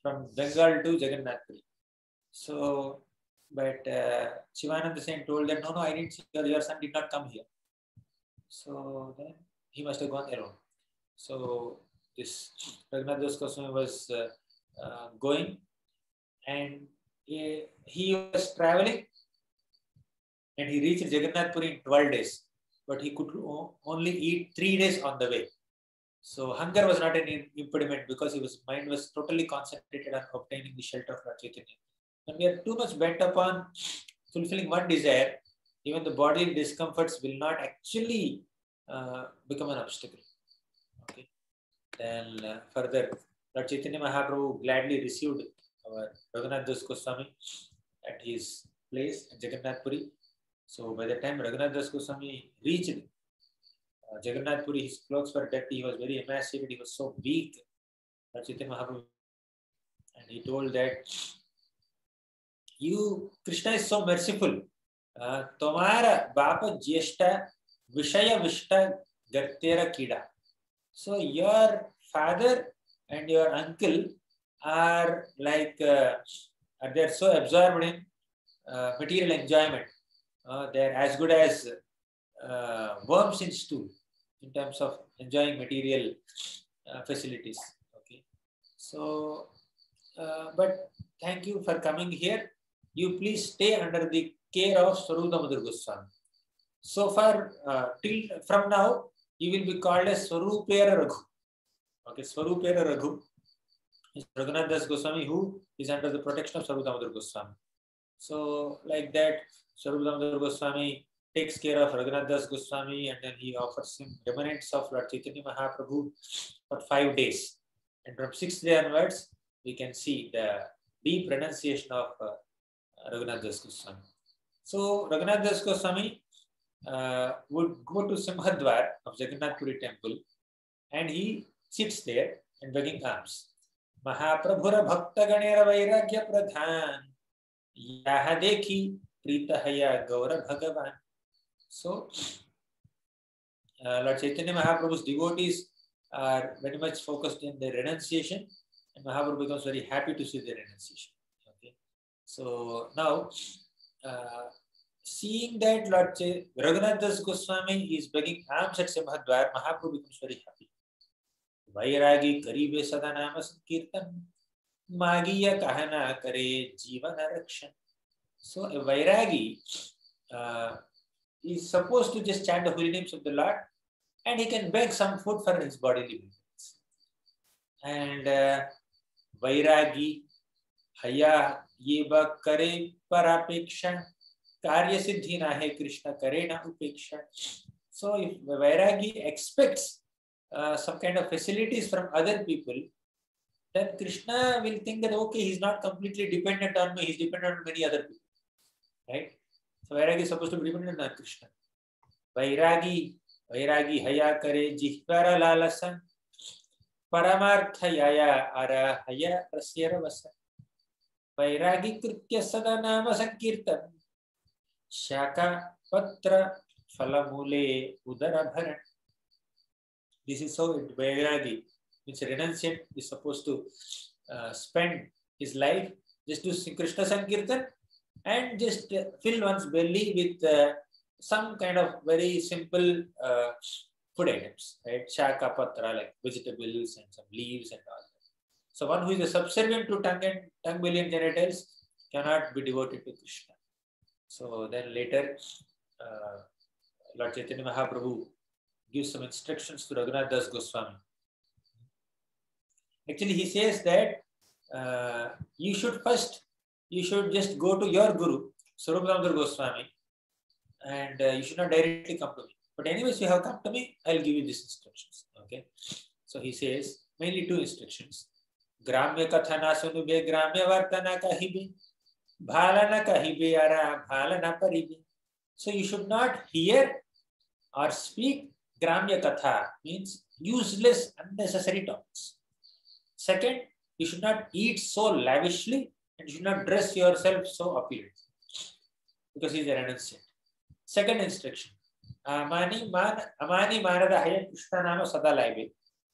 from Bengal to Jagannath Puri. So, but uh, Sivananda Sen told that no, no, I didn't see your, your son did not come here. So then he must have gone alone. So this Raghunath Das was uh, uh, going and he, he was traveling and he reached Jagannath Puri in 12 days, but he could only eat three days on the way. So hunger was not an impediment because his mind was totally concentrated on obtaining the shelter of Lord Chaitanya. When we are too much bent upon fulfilling one desire, even the bodily discomforts will not actually uh, become an obstacle. Okay. Then uh, further, Lord Chaitanya Mahaprabhu gladly received our Raghunath Das Goswami at his place at Jagannath Puri. So by the time Raghunath Das Goswami reached uh, Jagannath Puri, his clothes were dirty, he was very emaciated, he was so weak. Mahaprabhu and he told that you, Krishna is so merciful. Tomara Bapa Jeshta Vishaya Vishta Gartera Kida. So your father and your uncle are like, uh, they're so absorbed in uh, material enjoyment. Uh, they're as good as uh, worms in stew in terms of enjoying material uh, facilities. Okay. So, uh, but thank you for coming here. You please stay under the care of Swarup Goswami. So far, uh, till from now, you will be called as Swarupera Raghu. Okay, Swarupera Raghu is Goswami who is under the protection of Swarup Goswami. So, like that, Swarup Damodar Goswami takes care of Raghunathdas Goswami and then he offers him remnants of Lord Chaitanya Mahaprabhu for five days. And from sixth day onwards, we can see the deep renunciation of uh, Raghunath Das Goswami. So Raghunath Das Goswami uh, would go to Simhadwar of Jagannath Puri temple and he sits there and begging alms. Mahaprabhura Bhakta Ganera Vairagya Pradhan Yaha Dekhi Pritahaya Gaura Bhagavan so uh, Lord Chaitanya Mahaprabhu's devotees are very much focused in their renunciation and Mahaprabhu becomes very happy to see their renunciation okay so now uh, seeing that Lord Ch- Raghunath Das Goswami is begging alms at Simhadwar Mahaprabhu becomes very happy वैरागी करीबे सदा नाम संकीर्तन मागीय कहना करे जीवन रक्षण vairagi uh, is supposed to just chant the holy names of the lord and he can beg some food for his bodily needs and uh, vairagi haya ye bak kare parapeksha karya siddhi na hai krishna kare na upeksha so if vairagi expects uh, some kind of facilities from other people, then Krishna will think that okay, he's not completely dependent on me, he's dependent on many other people. right? So Vairagi is supposed to be dependent on Krishna. Vairagi, Vairagi haya kare jihvara lalasan, paramartha yaya ara haya rasyara vasa. Vairagi kritya sada nama sankirtan, shaka patra phalamule udara bharan. This is how it Vairagi, means renunciant, is supposed to uh, spend his life just do Krishna Sankirtan and just uh, fill one's belly with uh, some kind of very simple uh, food items, right? Shaka patra, like vegetables and some leaves and all that. So one who is a subservient to tongue and tongue, belly and genitals cannot be devoted to Krishna. So then later, uh, Lord Chaitanya Mahaprabhu gives some instructions to Raghunath Das Goswami. Actually, he says that uh, you should first, you should just go to your guru, Swarup Damodar Goswami, and uh, you should not directly come to me. But anyways, you have come to me, I'll give you these instructions. Okay. So he says mainly two instructions. Gramya kathana sunube, gramya vartana kahibi, bhalana kahibi ara, bhalana paribi. So you should not hear or speak gramya katha, means useless, unnecessary talks. Second, you should not eat so lavishly and you should not dress yourself so appealing because he's a renunciant. Second instruction. Amani man amani manada haya Krishna nama sada laibe.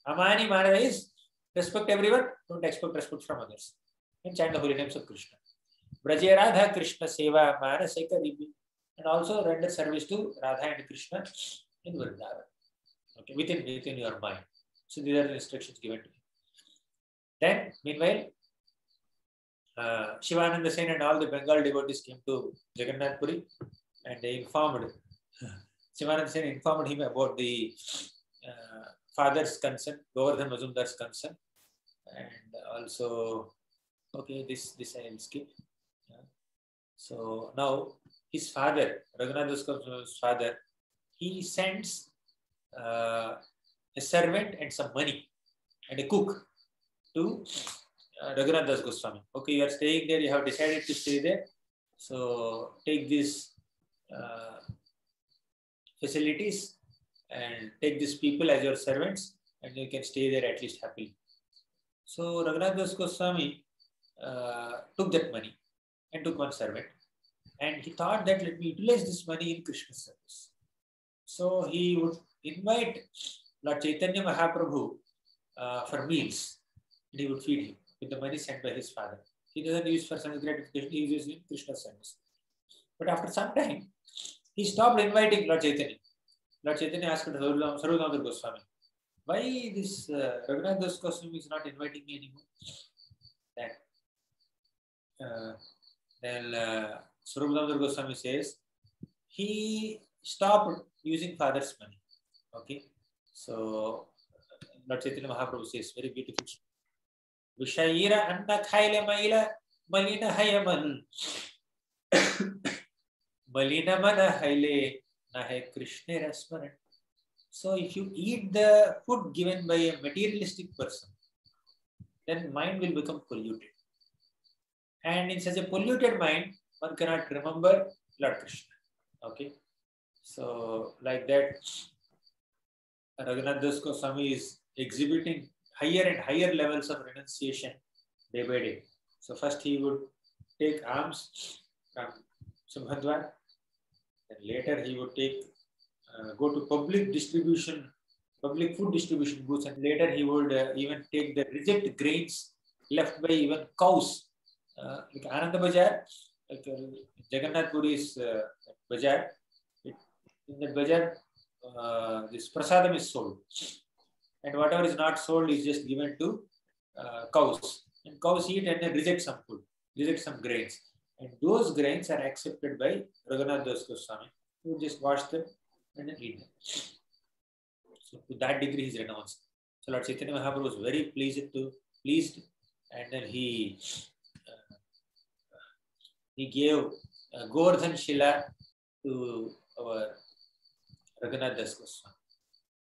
Amani manada is respect everyone, don't expect respect from others. And chant the holy names of Krishna. Braje Radha Krishna Seva Manasika Ribi. And also render service to Radha and Krishna in Vrindavan. Okay, within, within your mind. So these are the instructions given to you. Then, meanwhile, uh, Shivananda Sen and all the Bengal devotees came to Jagannath Puri and they informed, Shivananda Sen informed him about the uh, father's concern, Govardhan Mazumdar's concern, and also, okay, this, this I will skip. Yeah. So now his father, Raghunath father, he sends uh, a servant and some money and a cook to uh, Raghunath Das Goswami. Okay, you are staying there, you have decided to stay there. So take these uh, facilities and take these people as your servants and you can stay there at least happily. So Raghunath Das Goswami uh, took that money and took one servant and he thought that let me utilize this money in Krishna service. So he would invite Lord Chaitanya Mahaprabhu uh, for meals and he would feed him with the money sent by his father. He doesn't use for some gratification, he uses in Krishna's service. But after some time, he stopped inviting Lord Chaitanya. Lord Chaitanya asked Swarup Damodar Goswami, why this uh, Raghunath Das Goswami is not inviting me anymore? Then, uh, then uh, Goswami says, he stopped using father's money. Okay, so Lord Chaitanya Mahaprabhu says, very beautiful विषयीर अन्न खाइले मैल मलिन हय मन मलिन मन हयले नहे Krishna रस्मरण so if you eat the food given by a materialistic person then mind will become polluted and in such a polluted mind one cannot remember lord krishna okay so like that raghunath das goswami is exhibiting higher and higher levels of renunciation day by day. So first he would take alms from Simhadwar, and later he would take uh, go to public distribution, public food distribution booths, and later he would uh, even take the reject grains left by even cows. Uh, like Ananda Bajar, like uh, Jagannath Puri's uh, Bajar, it, in the Bajar, uh, this prasadam is sold and whatever is not sold is just given to uh, cows. And cows eat and then reject some food, reject some grains. And those grains are accepted by Raghunath Das Goswami, who just wash them and then eat them. So to that degree, he's renounced. So Lord Chaitanya Mahaprabhu was very pleased to pleased, and then he uh, he gave uh, Govardhan Shila to our Raghunath Das Goswami,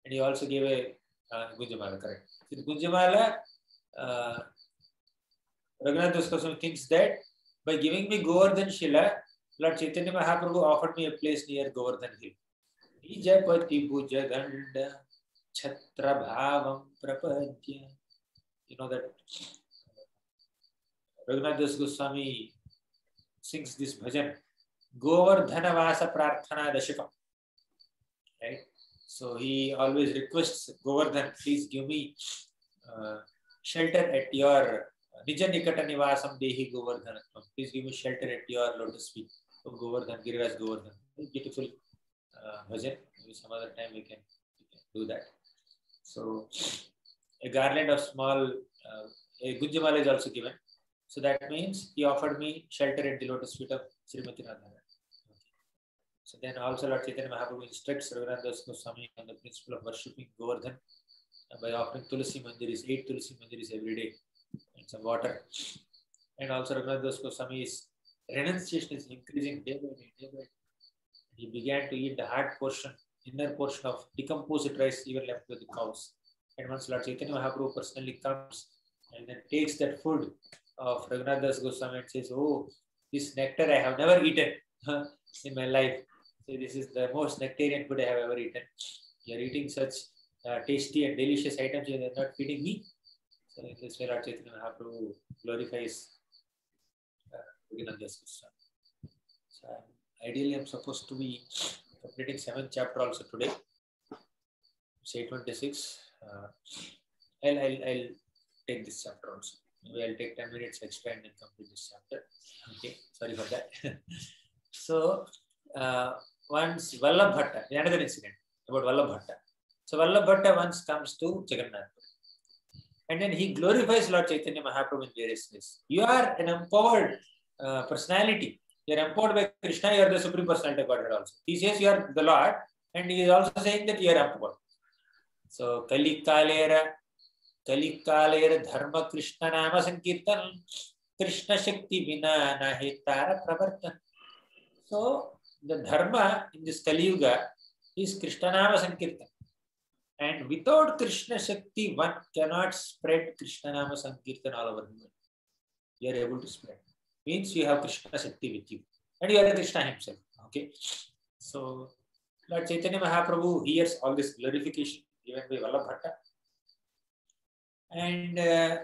and he also gave a uh, correct. So the uh, Raghunath Goswami thinks that by giving me Govardhan Shila, Lord Chaitanya Mahaprabhu offered me a place near Govardhan Hill. Nijapati Bhujaganda Chhatra Bhavam Prapadya. You know that Raghunath Das Goswami sings this bhajan Govardhana Vasa Prarthana Dashikam. Right? So he always requests Govardhan, please give me uh, shelter at your Nija Nikata Nivasam Dehi Govardhan. Please give me shelter at your lotus feet of Govardhan, Giriraj Govardhan. Beautiful uh, bhajan. Maybe some other time we can, we can do that. So a garland of small, uh, a Gunjamala is also given. So that means he offered me shelter at the lotus feet of Srimati Radharani. So then also Lord Chaitanya Mahaprabhu instructs Raghunath Das Goswami on the principle of worshipping Govardhan uh, by offering Tulsi Manjaris, eight Tulsi Manjaris every day and some water. And also Raghunath Das Goswami's renunciation is increasing day by day, day by day. He began to eat the hard portion, inner portion of decomposed rice even left with the cows. And once Lord Chaitanya Mahaprabhu personally comes and then takes that food of Raghunath Goswami and says, Oh, this nectar I have never eaten *laughs* in my life. So this is the most nectarian food I have ever eaten. You are eating such uh, tasty and delicious items, you are not feeding me. So in this way, Lord Chaitanya Mahaprabhu glorifies uh, So ideally, I'm supposed to be completing seventh chapter also today. It's 826. Uh, I'll, I'll, I'll take this chapter also. Maybe I'll take 10 minutes extra and then complete this chapter. Okay, sorry for that. *laughs* so, uh, once Vallabh Bhatta, another incident about Vallabh Bhatta. So Vallabh Bhatta once comes to Jagannath. And then he glorifies Lord Chaitanya Mahaprabhu in various ways. You are an empowered uh, personality. You are empowered by Krishna, you are the supreme personality of Godhead also. He says you are the Lord, and he is also saying that you are empowered. So Kali Kalera, Kali Kalera Dharma Krishna Nama Sankirtan, Krishna Shakti Vina Nahitara Pravartan. So the dharma in this Kali Yuga is Krishnanama Sankirtan. And without Krishna Shakti, one cannot spread Krishnanama Sankirtan all over the world. You are able to spread. Means you have Krishna Shakti with you. And you are Krishna himself. Okay. So Lord Chaitanya Mahaprabhu hears all this glorification given by Vallabh Bhatta. And uh,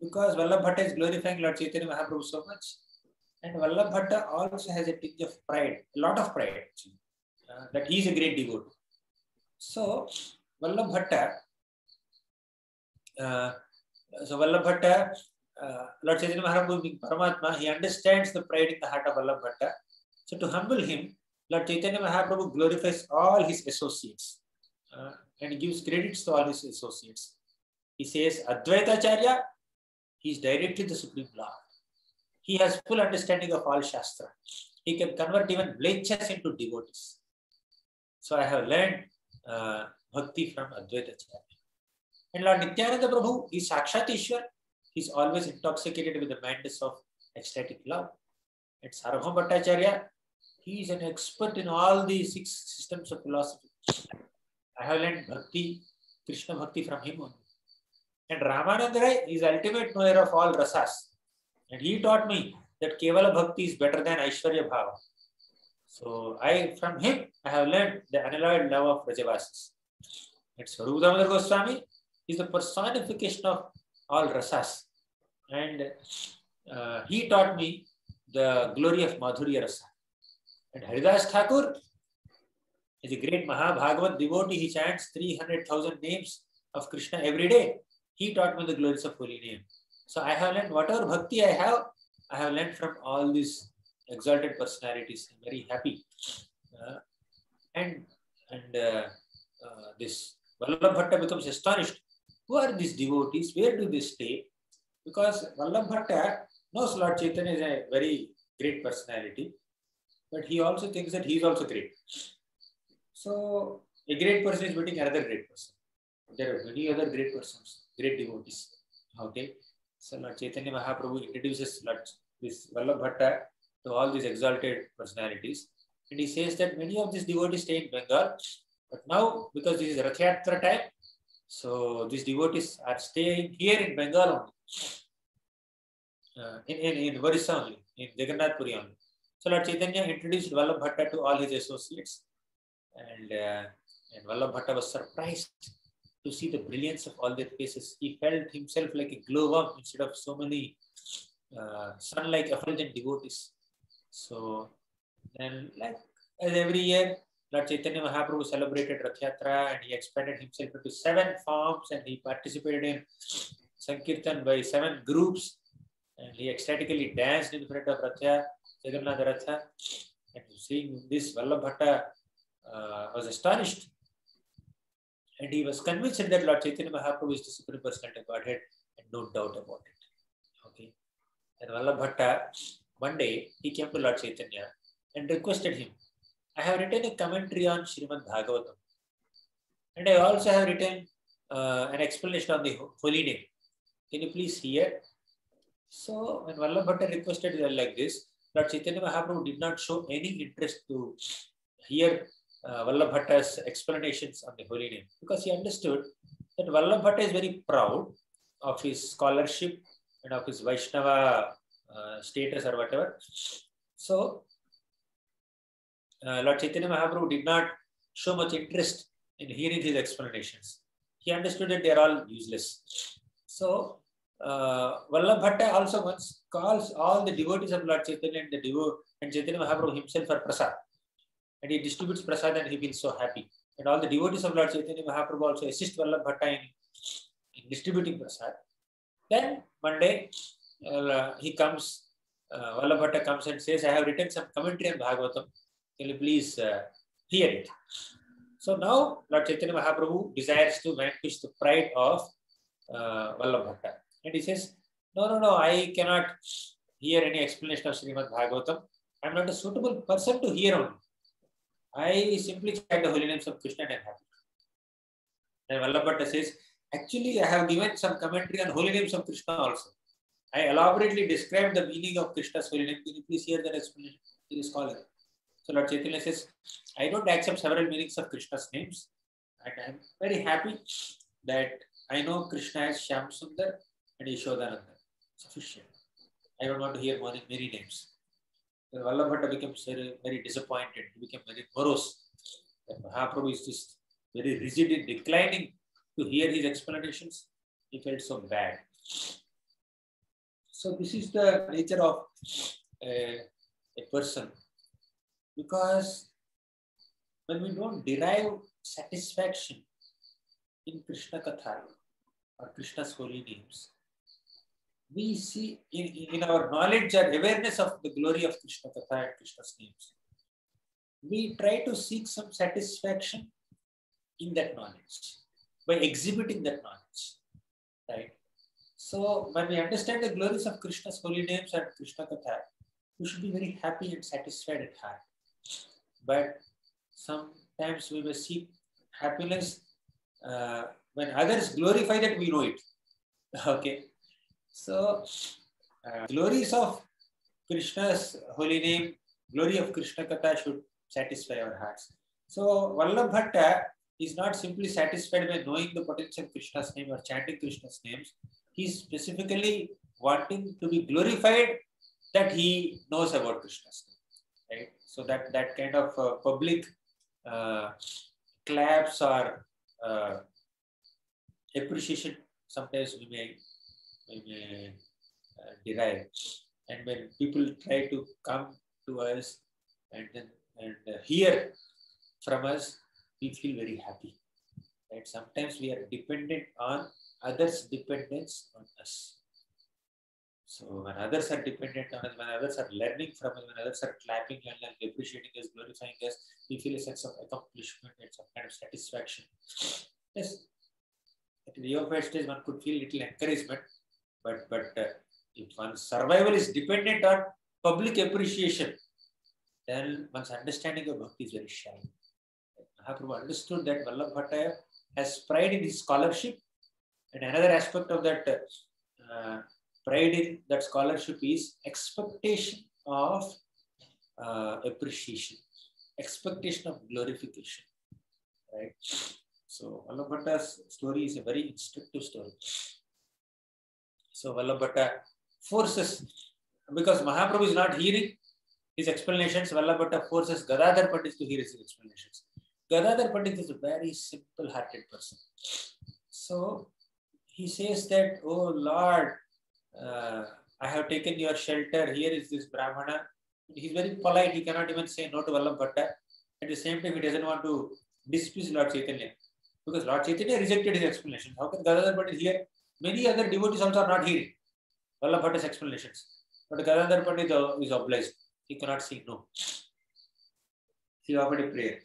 because Vallabh Bhatta is glorifying Lord Chaitanya Mahaprabhu so much, and Vallabh also has a tinge of pride, a lot of pride actually, uh, that he is a great devotee. So, Vallabh uh, so Vallabh uh, Lord Chaitanya Mahaprabhu being Paramatma, he understands the pride in the heart of Vallabh. So, to humble him, Lord Chaitanya Mahaprabhu glorifies all his associates uh, and gives credits to all his associates. He says, Advaita Acharya, he is directly the Supreme Lord. He has full understanding of all Shastra. He can convert even mlechas into devotees. So I have learned uh, bhakti from Advaita Acharya. And Lord Nityananda Prabhu is Sakshat Ishwar. He is always intoxicated with the madness of ecstatic love. And Sarvabhauma Bhattacharya, he is an expert in all the six systems of philosophy. I have learned bhakti, Krishna bhakti from him only. And Ramananda Rai is ultimate knower of all rasas. And he taught me that Kevala Bhakti is better than Aishwarya Bhava. So I, from him, I have learned the unalloyed love of Brajavasis. And Swarup Damodar Goswami is the personification of all rasas. And uh, he taught me the glory of Madhurya Rasa. And Haridas Thakur is a great Mahabhagavat devotee. He chants 300,000 names of Krishna every day. He taught me the glories of holy name. So I have learned whatever bhakti I have, I have learned from all these exalted personalities. I'm very happy. Uh, and and uh, uh, this Vallabh becomes astonished. Who are these devotees? Where do they stay? Because Vallabh knows Lord Chaitanya is a very great personality, but he also thinks that he is also great. So a great person is meeting another great person. There are many other great persons, great devotees. Okay. So Lord Chaitanya Mahaprabhu introduces this Vallabh to all these exalted personalities. And he says that many of these devotees stay in Bengal. But now, because this is Rath Yatra time, so these devotees are staying here in Bengal only. Uh, in, in, in Orissa only, in Jagannath Puri only. So Lord Chaitanya introduced Vallabh to all his associates, and, uh, and was surprised to see the brilliance of all their faces. He felt himself like a glow glowworm instead of so many uh, sun-like effulgent devotees. So then, like as every year, Lord Chaitanya Mahaprabhu celebrated Rath Yatra and he expanded himself into seven forms and he participated in Sankirtan by seven groups and he ecstatically danced in front of Ratha, Jagannath Ratha. And seeing this, Vallabhata uh, was astonished and he was convinced that Lord Chaitanya Mahaprabhu is the Supreme Personality of Godhead and no doubt about it. Okay. And Vallabhata, one day, he came to Lord Chaitanya and requested him I have written a commentary on Srimad Bhagavatam. And I also have written uh, an explanation on the holy name. Can you please hear? So when Vallabh requested like this, Lord Chaitanya Mahaprabhu did not show any interest to hear uh, explanations on the holy name because he understood that Vallabh is very proud of his scholarship and of his Vaishnava uh, status or whatever. So uh, Lord Chaitanya Mahaprabhu did not show much interest in hearing his explanations. He understood that they are all useless. So, uh, also once calls all the devotees of Lord Chaitanya and the devo and Chaitanya Mahaprabhu himself for prasad. And he distributes prasad and he feels so happy. And all the devotees of Lord Chaitanya Mahaprabhu also assist Vallabh in, in distributing prasad. Then one day uh, he comes, uh, Vallabh comes and says, I have written some commentary on Bhagavatam. Can you please uh, hear it? So now Lord Chaitanya Mahaprabhu desires to vanquish the pride of uh, Vallabhata. And he says, no, no, no, I cannot hear any explanation of Srimad Bhagavatam. I'm not a suitable person to hear only. I simply chant the holy names of Krishna and happy. And Vallabhata says, actually, I have given some commentary on holy names of Krishna also. I elaborately described the meaning of Krishna's holy name. Can you please hear that explanation? He is scholar. So Lord Chaitanya says, I don't accept several meanings of Krishna's names. And I'm very happy that I know Krishna as Shyam Sundar and Yashodananda. Sufficient. I don't want to hear more than many names. Then Vallabhata becomes very, very disappointed. He became very morose. That Mahaprabhu is just very rigid in declining to hear his explanations. He felt so bad. So this is the nature of a, a person because when we don't derive satisfaction in Krishna Katha or Krishna's holy names, we see in, in our knowledge or awareness of the glory of Krishna Katha and Krishna's names, we try to seek some satisfaction in that knowledge by exhibiting that knowledge. Right? So when we understand the glories of Krishna's holy names and Krishna Katha, we should be very happy and satisfied at heart but sometimes we may seek happiness uh, when others glorify that we know it. *laughs* okay. So, uh, glories of Krishna's holy name, glory of Krishna Katha should satisfy our hearts. So, Vallabh is not simply satisfied by knowing the potential Krishna's name or chanting Krishna's names. He is specifically wanting to be glorified that he knows about Krishna's name right? So that that kind of uh, public uh, claps or uh, appreciation sometimes we may uh, derive, and when people try to come to us and then and uh, hear from us, we feel very happy. Right? Sometimes we are dependent on others' dependence on us. So when others are dependent on us, when others are learning from us, when others are clapping and, and appreciating us, glorifying us, we feel a sense of accomplishment and some kind of satisfaction. Yes, at the of stage, one could feel little encouragement, but but uh, if one's survival is dependent on public appreciation, then one's understanding of bhakti is very shallow. Mahaprabhu understood that Vallabh has pride in his scholarship, and another aspect of that. Uh, pride in that scholarship is expectation of uh, appreciation, expectation of glorification, right? So Vallabhata's story is a very instructive story. So Vallabhata uh, forces, because Mahaprabhu is not hearing his explanations, Vallabhatta uh, forces Gadadhar Pandit to hear his explanations. Gadadhar Pandit is a very simple-hearted person. So he says that, oh Lord, uh, I have taken your shelter. Here is this Brahmana. He's very polite. He cannot even say no to Vallabhatta. Uh, at the same time, he doesn't want to displease Lord Chaitanya. Because Lord Chaitanya rejected his explanation. How can Gadadhar Pandit hear? Many other devotees also are not hearing Vallabhatta's explanations. But Gadadhar Pandit is obliged. He cannot see, no. He offered a prayer.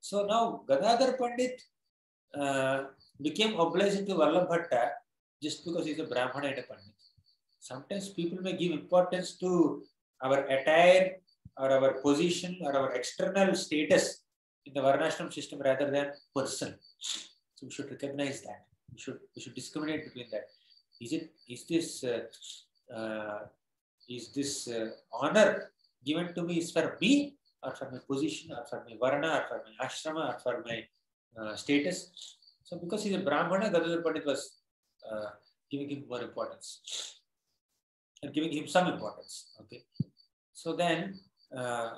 So now Gadadhar Pandit uh, became obliged to Vallabhatta just because he's a Brahmana and a Pandit. Sometimes people may give importance to our attire or our position or our external status in the Varnashram system rather than person. So we should recognize that. We should we should discriminate between that. Is it is this uh, uh, is this uh, honor given to me is for me or for my position or for my varna or for my ashrama or for my uh, status? So because he's a Brahmana, Gadadhar Pandit was uh, giving him more importance and giving him some importance. Okay. So then uh,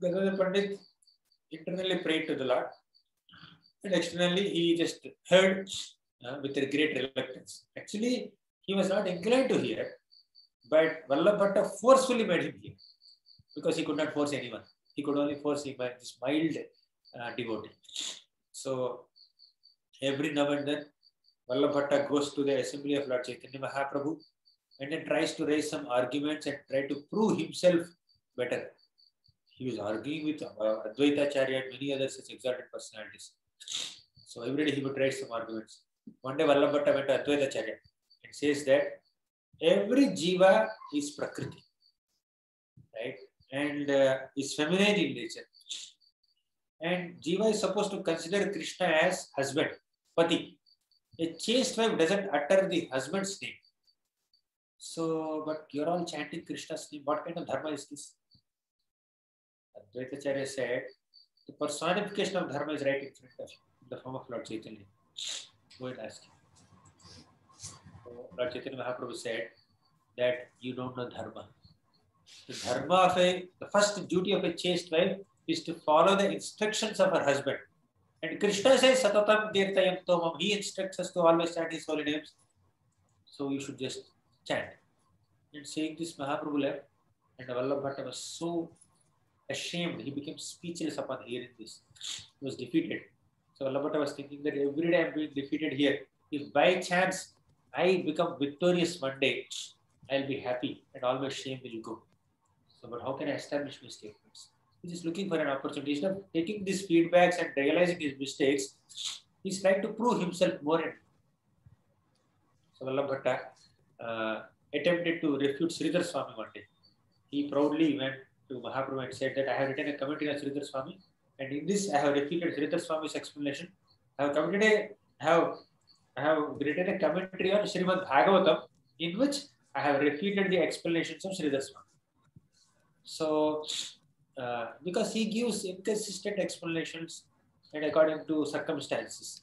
Gadadhar Pandit internally prayed to the Lord and externally he just heard uh, with a great reluctance. Actually, he was not inclined to hear, but Vallabhatta forcefully made him hear because he could not force anyone. He could only force him by this mild uh, devotee. So every now and then, Vallabhatta goes to the assembly of Lord Chaitanya Mahaprabhu and then tries to raise some arguments and try to prove himself better. He was arguing with uh, Advaita Acharya and many other such exalted personalities. So every day he would raise some arguments. One day Vallabhatta went to Advaita Acharya and says that every jiva is prakriti, right? And uh, is feminine in nature. And jiva is supposed to consider Krishna as husband, pati. A chaste wife doesn't utter the husband's name. So, but you're all chanting Krishna's name. What kind of dharma is this? Advaitacharya said, the personification of dharma is right in front of you, the form of Lord Chaitanya. Go and ask him. So Lord Chaitanya Mahaprabhu said that you don't know dharma. The dharma of a, the first duty of a chaste wife is to follow the instructions of her husband. And Krishna says, Satatam Kirtayam Tomam. He instructs us to always chant his holy names. So you should just chant. And saying this, Mahaprabhu left, and Vallabhatta was so ashamed. He became speechless upon hearing this. He was defeated. So Vallabhatta was thinking that every day I'm being defeated here. If by chance I become victorious one day, I'll be happy and all my shame will go. So, but how can I establish my statements? He's just looking for an opportunity. Instead of taking these feedbacks and realizing his mistakes, he's trying to prove himself more and so Vallabhatta uh, attempted to refute Sridhar Swami one day. He proudly went to Mahaprabhu and said that I have written a commentary on Sridhar Swami, and in this I have refuted Sridhar Swami's explanation. I have committed a, I have, I have written a commentary on Srimad Bhagavatam, in which I have refuted the explanations of Sridhar Swami. So, uh, because he gives inconsistent explanations and according to circumstances.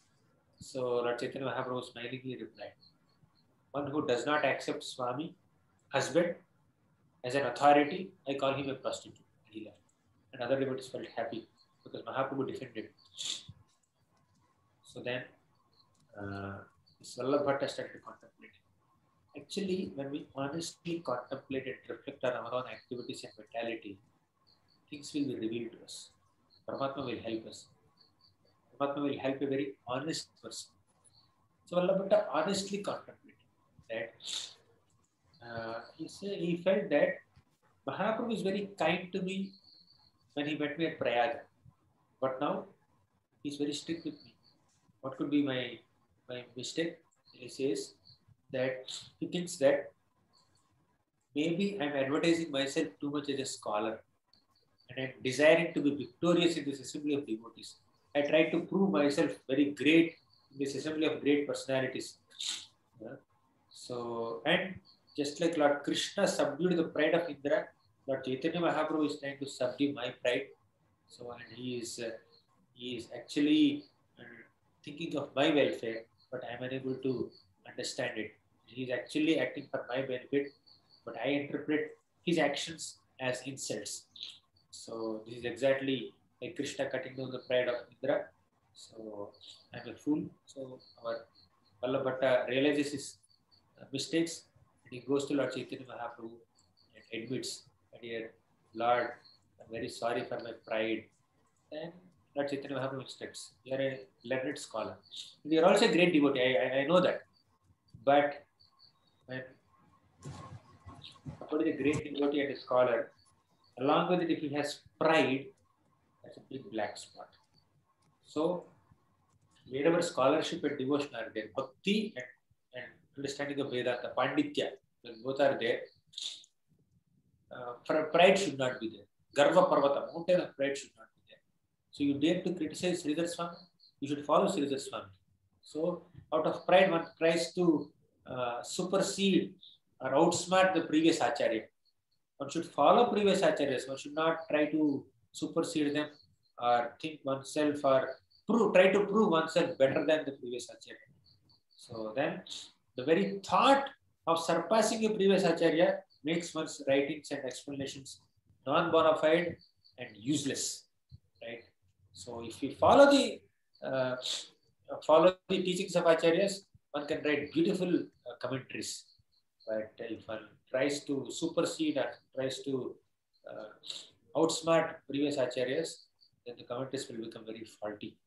So, Lord Chaitanya Mahaprabhu smilingly replied, one who does not accept Swami, husband, as an authority, I call him a prostitute. And he left. And other devotees felt happy because Mahaprabhu defended. So then, uh, Vallabhatta started contemplating. Actually, when we honestly contemplate and reflect on our own activities and mentality, things will be revealed to us. Paramatma will help us. Paramatma will help a very honest person. So Vallabhatta honestly contemplated that uh, he said he felt that Mahaprabhu is very kind to me when he met me at Prayaga, but now he's very strict with me. What could be my my mistake? He says that he thinks that maybe I'm advertising myself too much as a scholar and I'm desiring to be victorious in this assembly of devotees. I try to prove myself very great in this assembly of great personalities. Yeah. So, and just like Lord Krishna subdued the pride of Indra, Lord Chaitanya Mahaprabhu is trying to subdue my pride. So, and he is uh, he is actually uh, thinking of my welfare, but I am unable to understand it. He is actually acting for my benefit, but I interpret his actions as insults. So this is exactly like Krishna cutting down the pride of Indra. So I'm a fool. So our Vallabhatta realizes his uh, mistakes he goes to Lord Chaitanya Mahaprabhu and admits, dear Lord, I'm very sorry for my pride. Then Lord Chaitanya Mahaprabhu instructs, you are a learned scholar. You are also a great devotee, I, I, I know that. But when somebody is a great devotee and a scholar, along with it, if he has pride, that's a big black spot. So, wherever scholarship and devotion are there, bhakti and, and understanding of Vedanta, Panditya, when both are there, uh, pride should not be there. Garva Parvata, mountain of pride should not be there. So, you dare to criticize Sridhar Swami, you should follow Sridhar Swami. So, out of pride, one tries to uh, supersede or outsmart the previous Acharya. One should follow previous Acharyas, one should not try to supersede them or think oneself or prove, try to prove oneself better than the previous Acharya. So then the very thought of surpassing a previous Acharya makes one's writings and explanations non-bona fide and useless, right? So if you follow the uh, follow the teachings of Acharyas, one can write beautiful uh, commentaries. But if one tries to supersede or tries to uh, outsmart previous Acharyas, then the commentaries will become very faulty.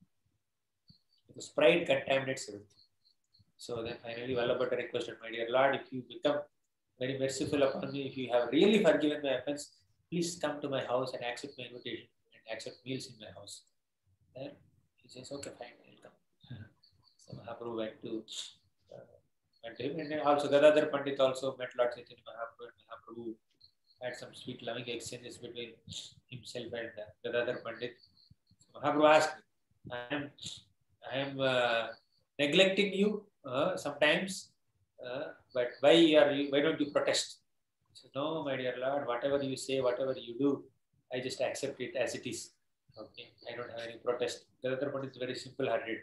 Because pride contaminates everything. So then finally Vallabhatta requested, my dear Lord, if you become very merciful upon me, if you have really forgiven my offense, please come to my house and accept my invitation and accept meals in my house. Then he says, okay, fine, I'll come. so Mahaprabhu went to, uh, went to him and also Gadadhar Pandit also met Lord Chaitanya Mahaprabhu Mahaprabhu had some sweet loving exchanges between himself and uh, Gadadhar Pandit. So Mahaprabhu asked, I am, I am uh, neglecting you uh, sometimes, uh, but why are you, why don't you protest? So, no, my dear Lord, whatever you say, whatever you do, I just accept it as it is. Okay, I don't have any protest. Gadadhar Pandit is very simple-hearted.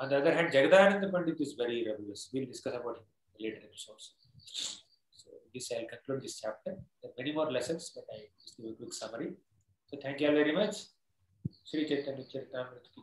On the other hand, Jagadananda Pandit is very rebellious. We'll discuss about it later episodes. So this I'll conclude this chapter. There are many more lessons, but I just give a quick summary. So thank you all very much. Sri Chaitanya Charitamrita ki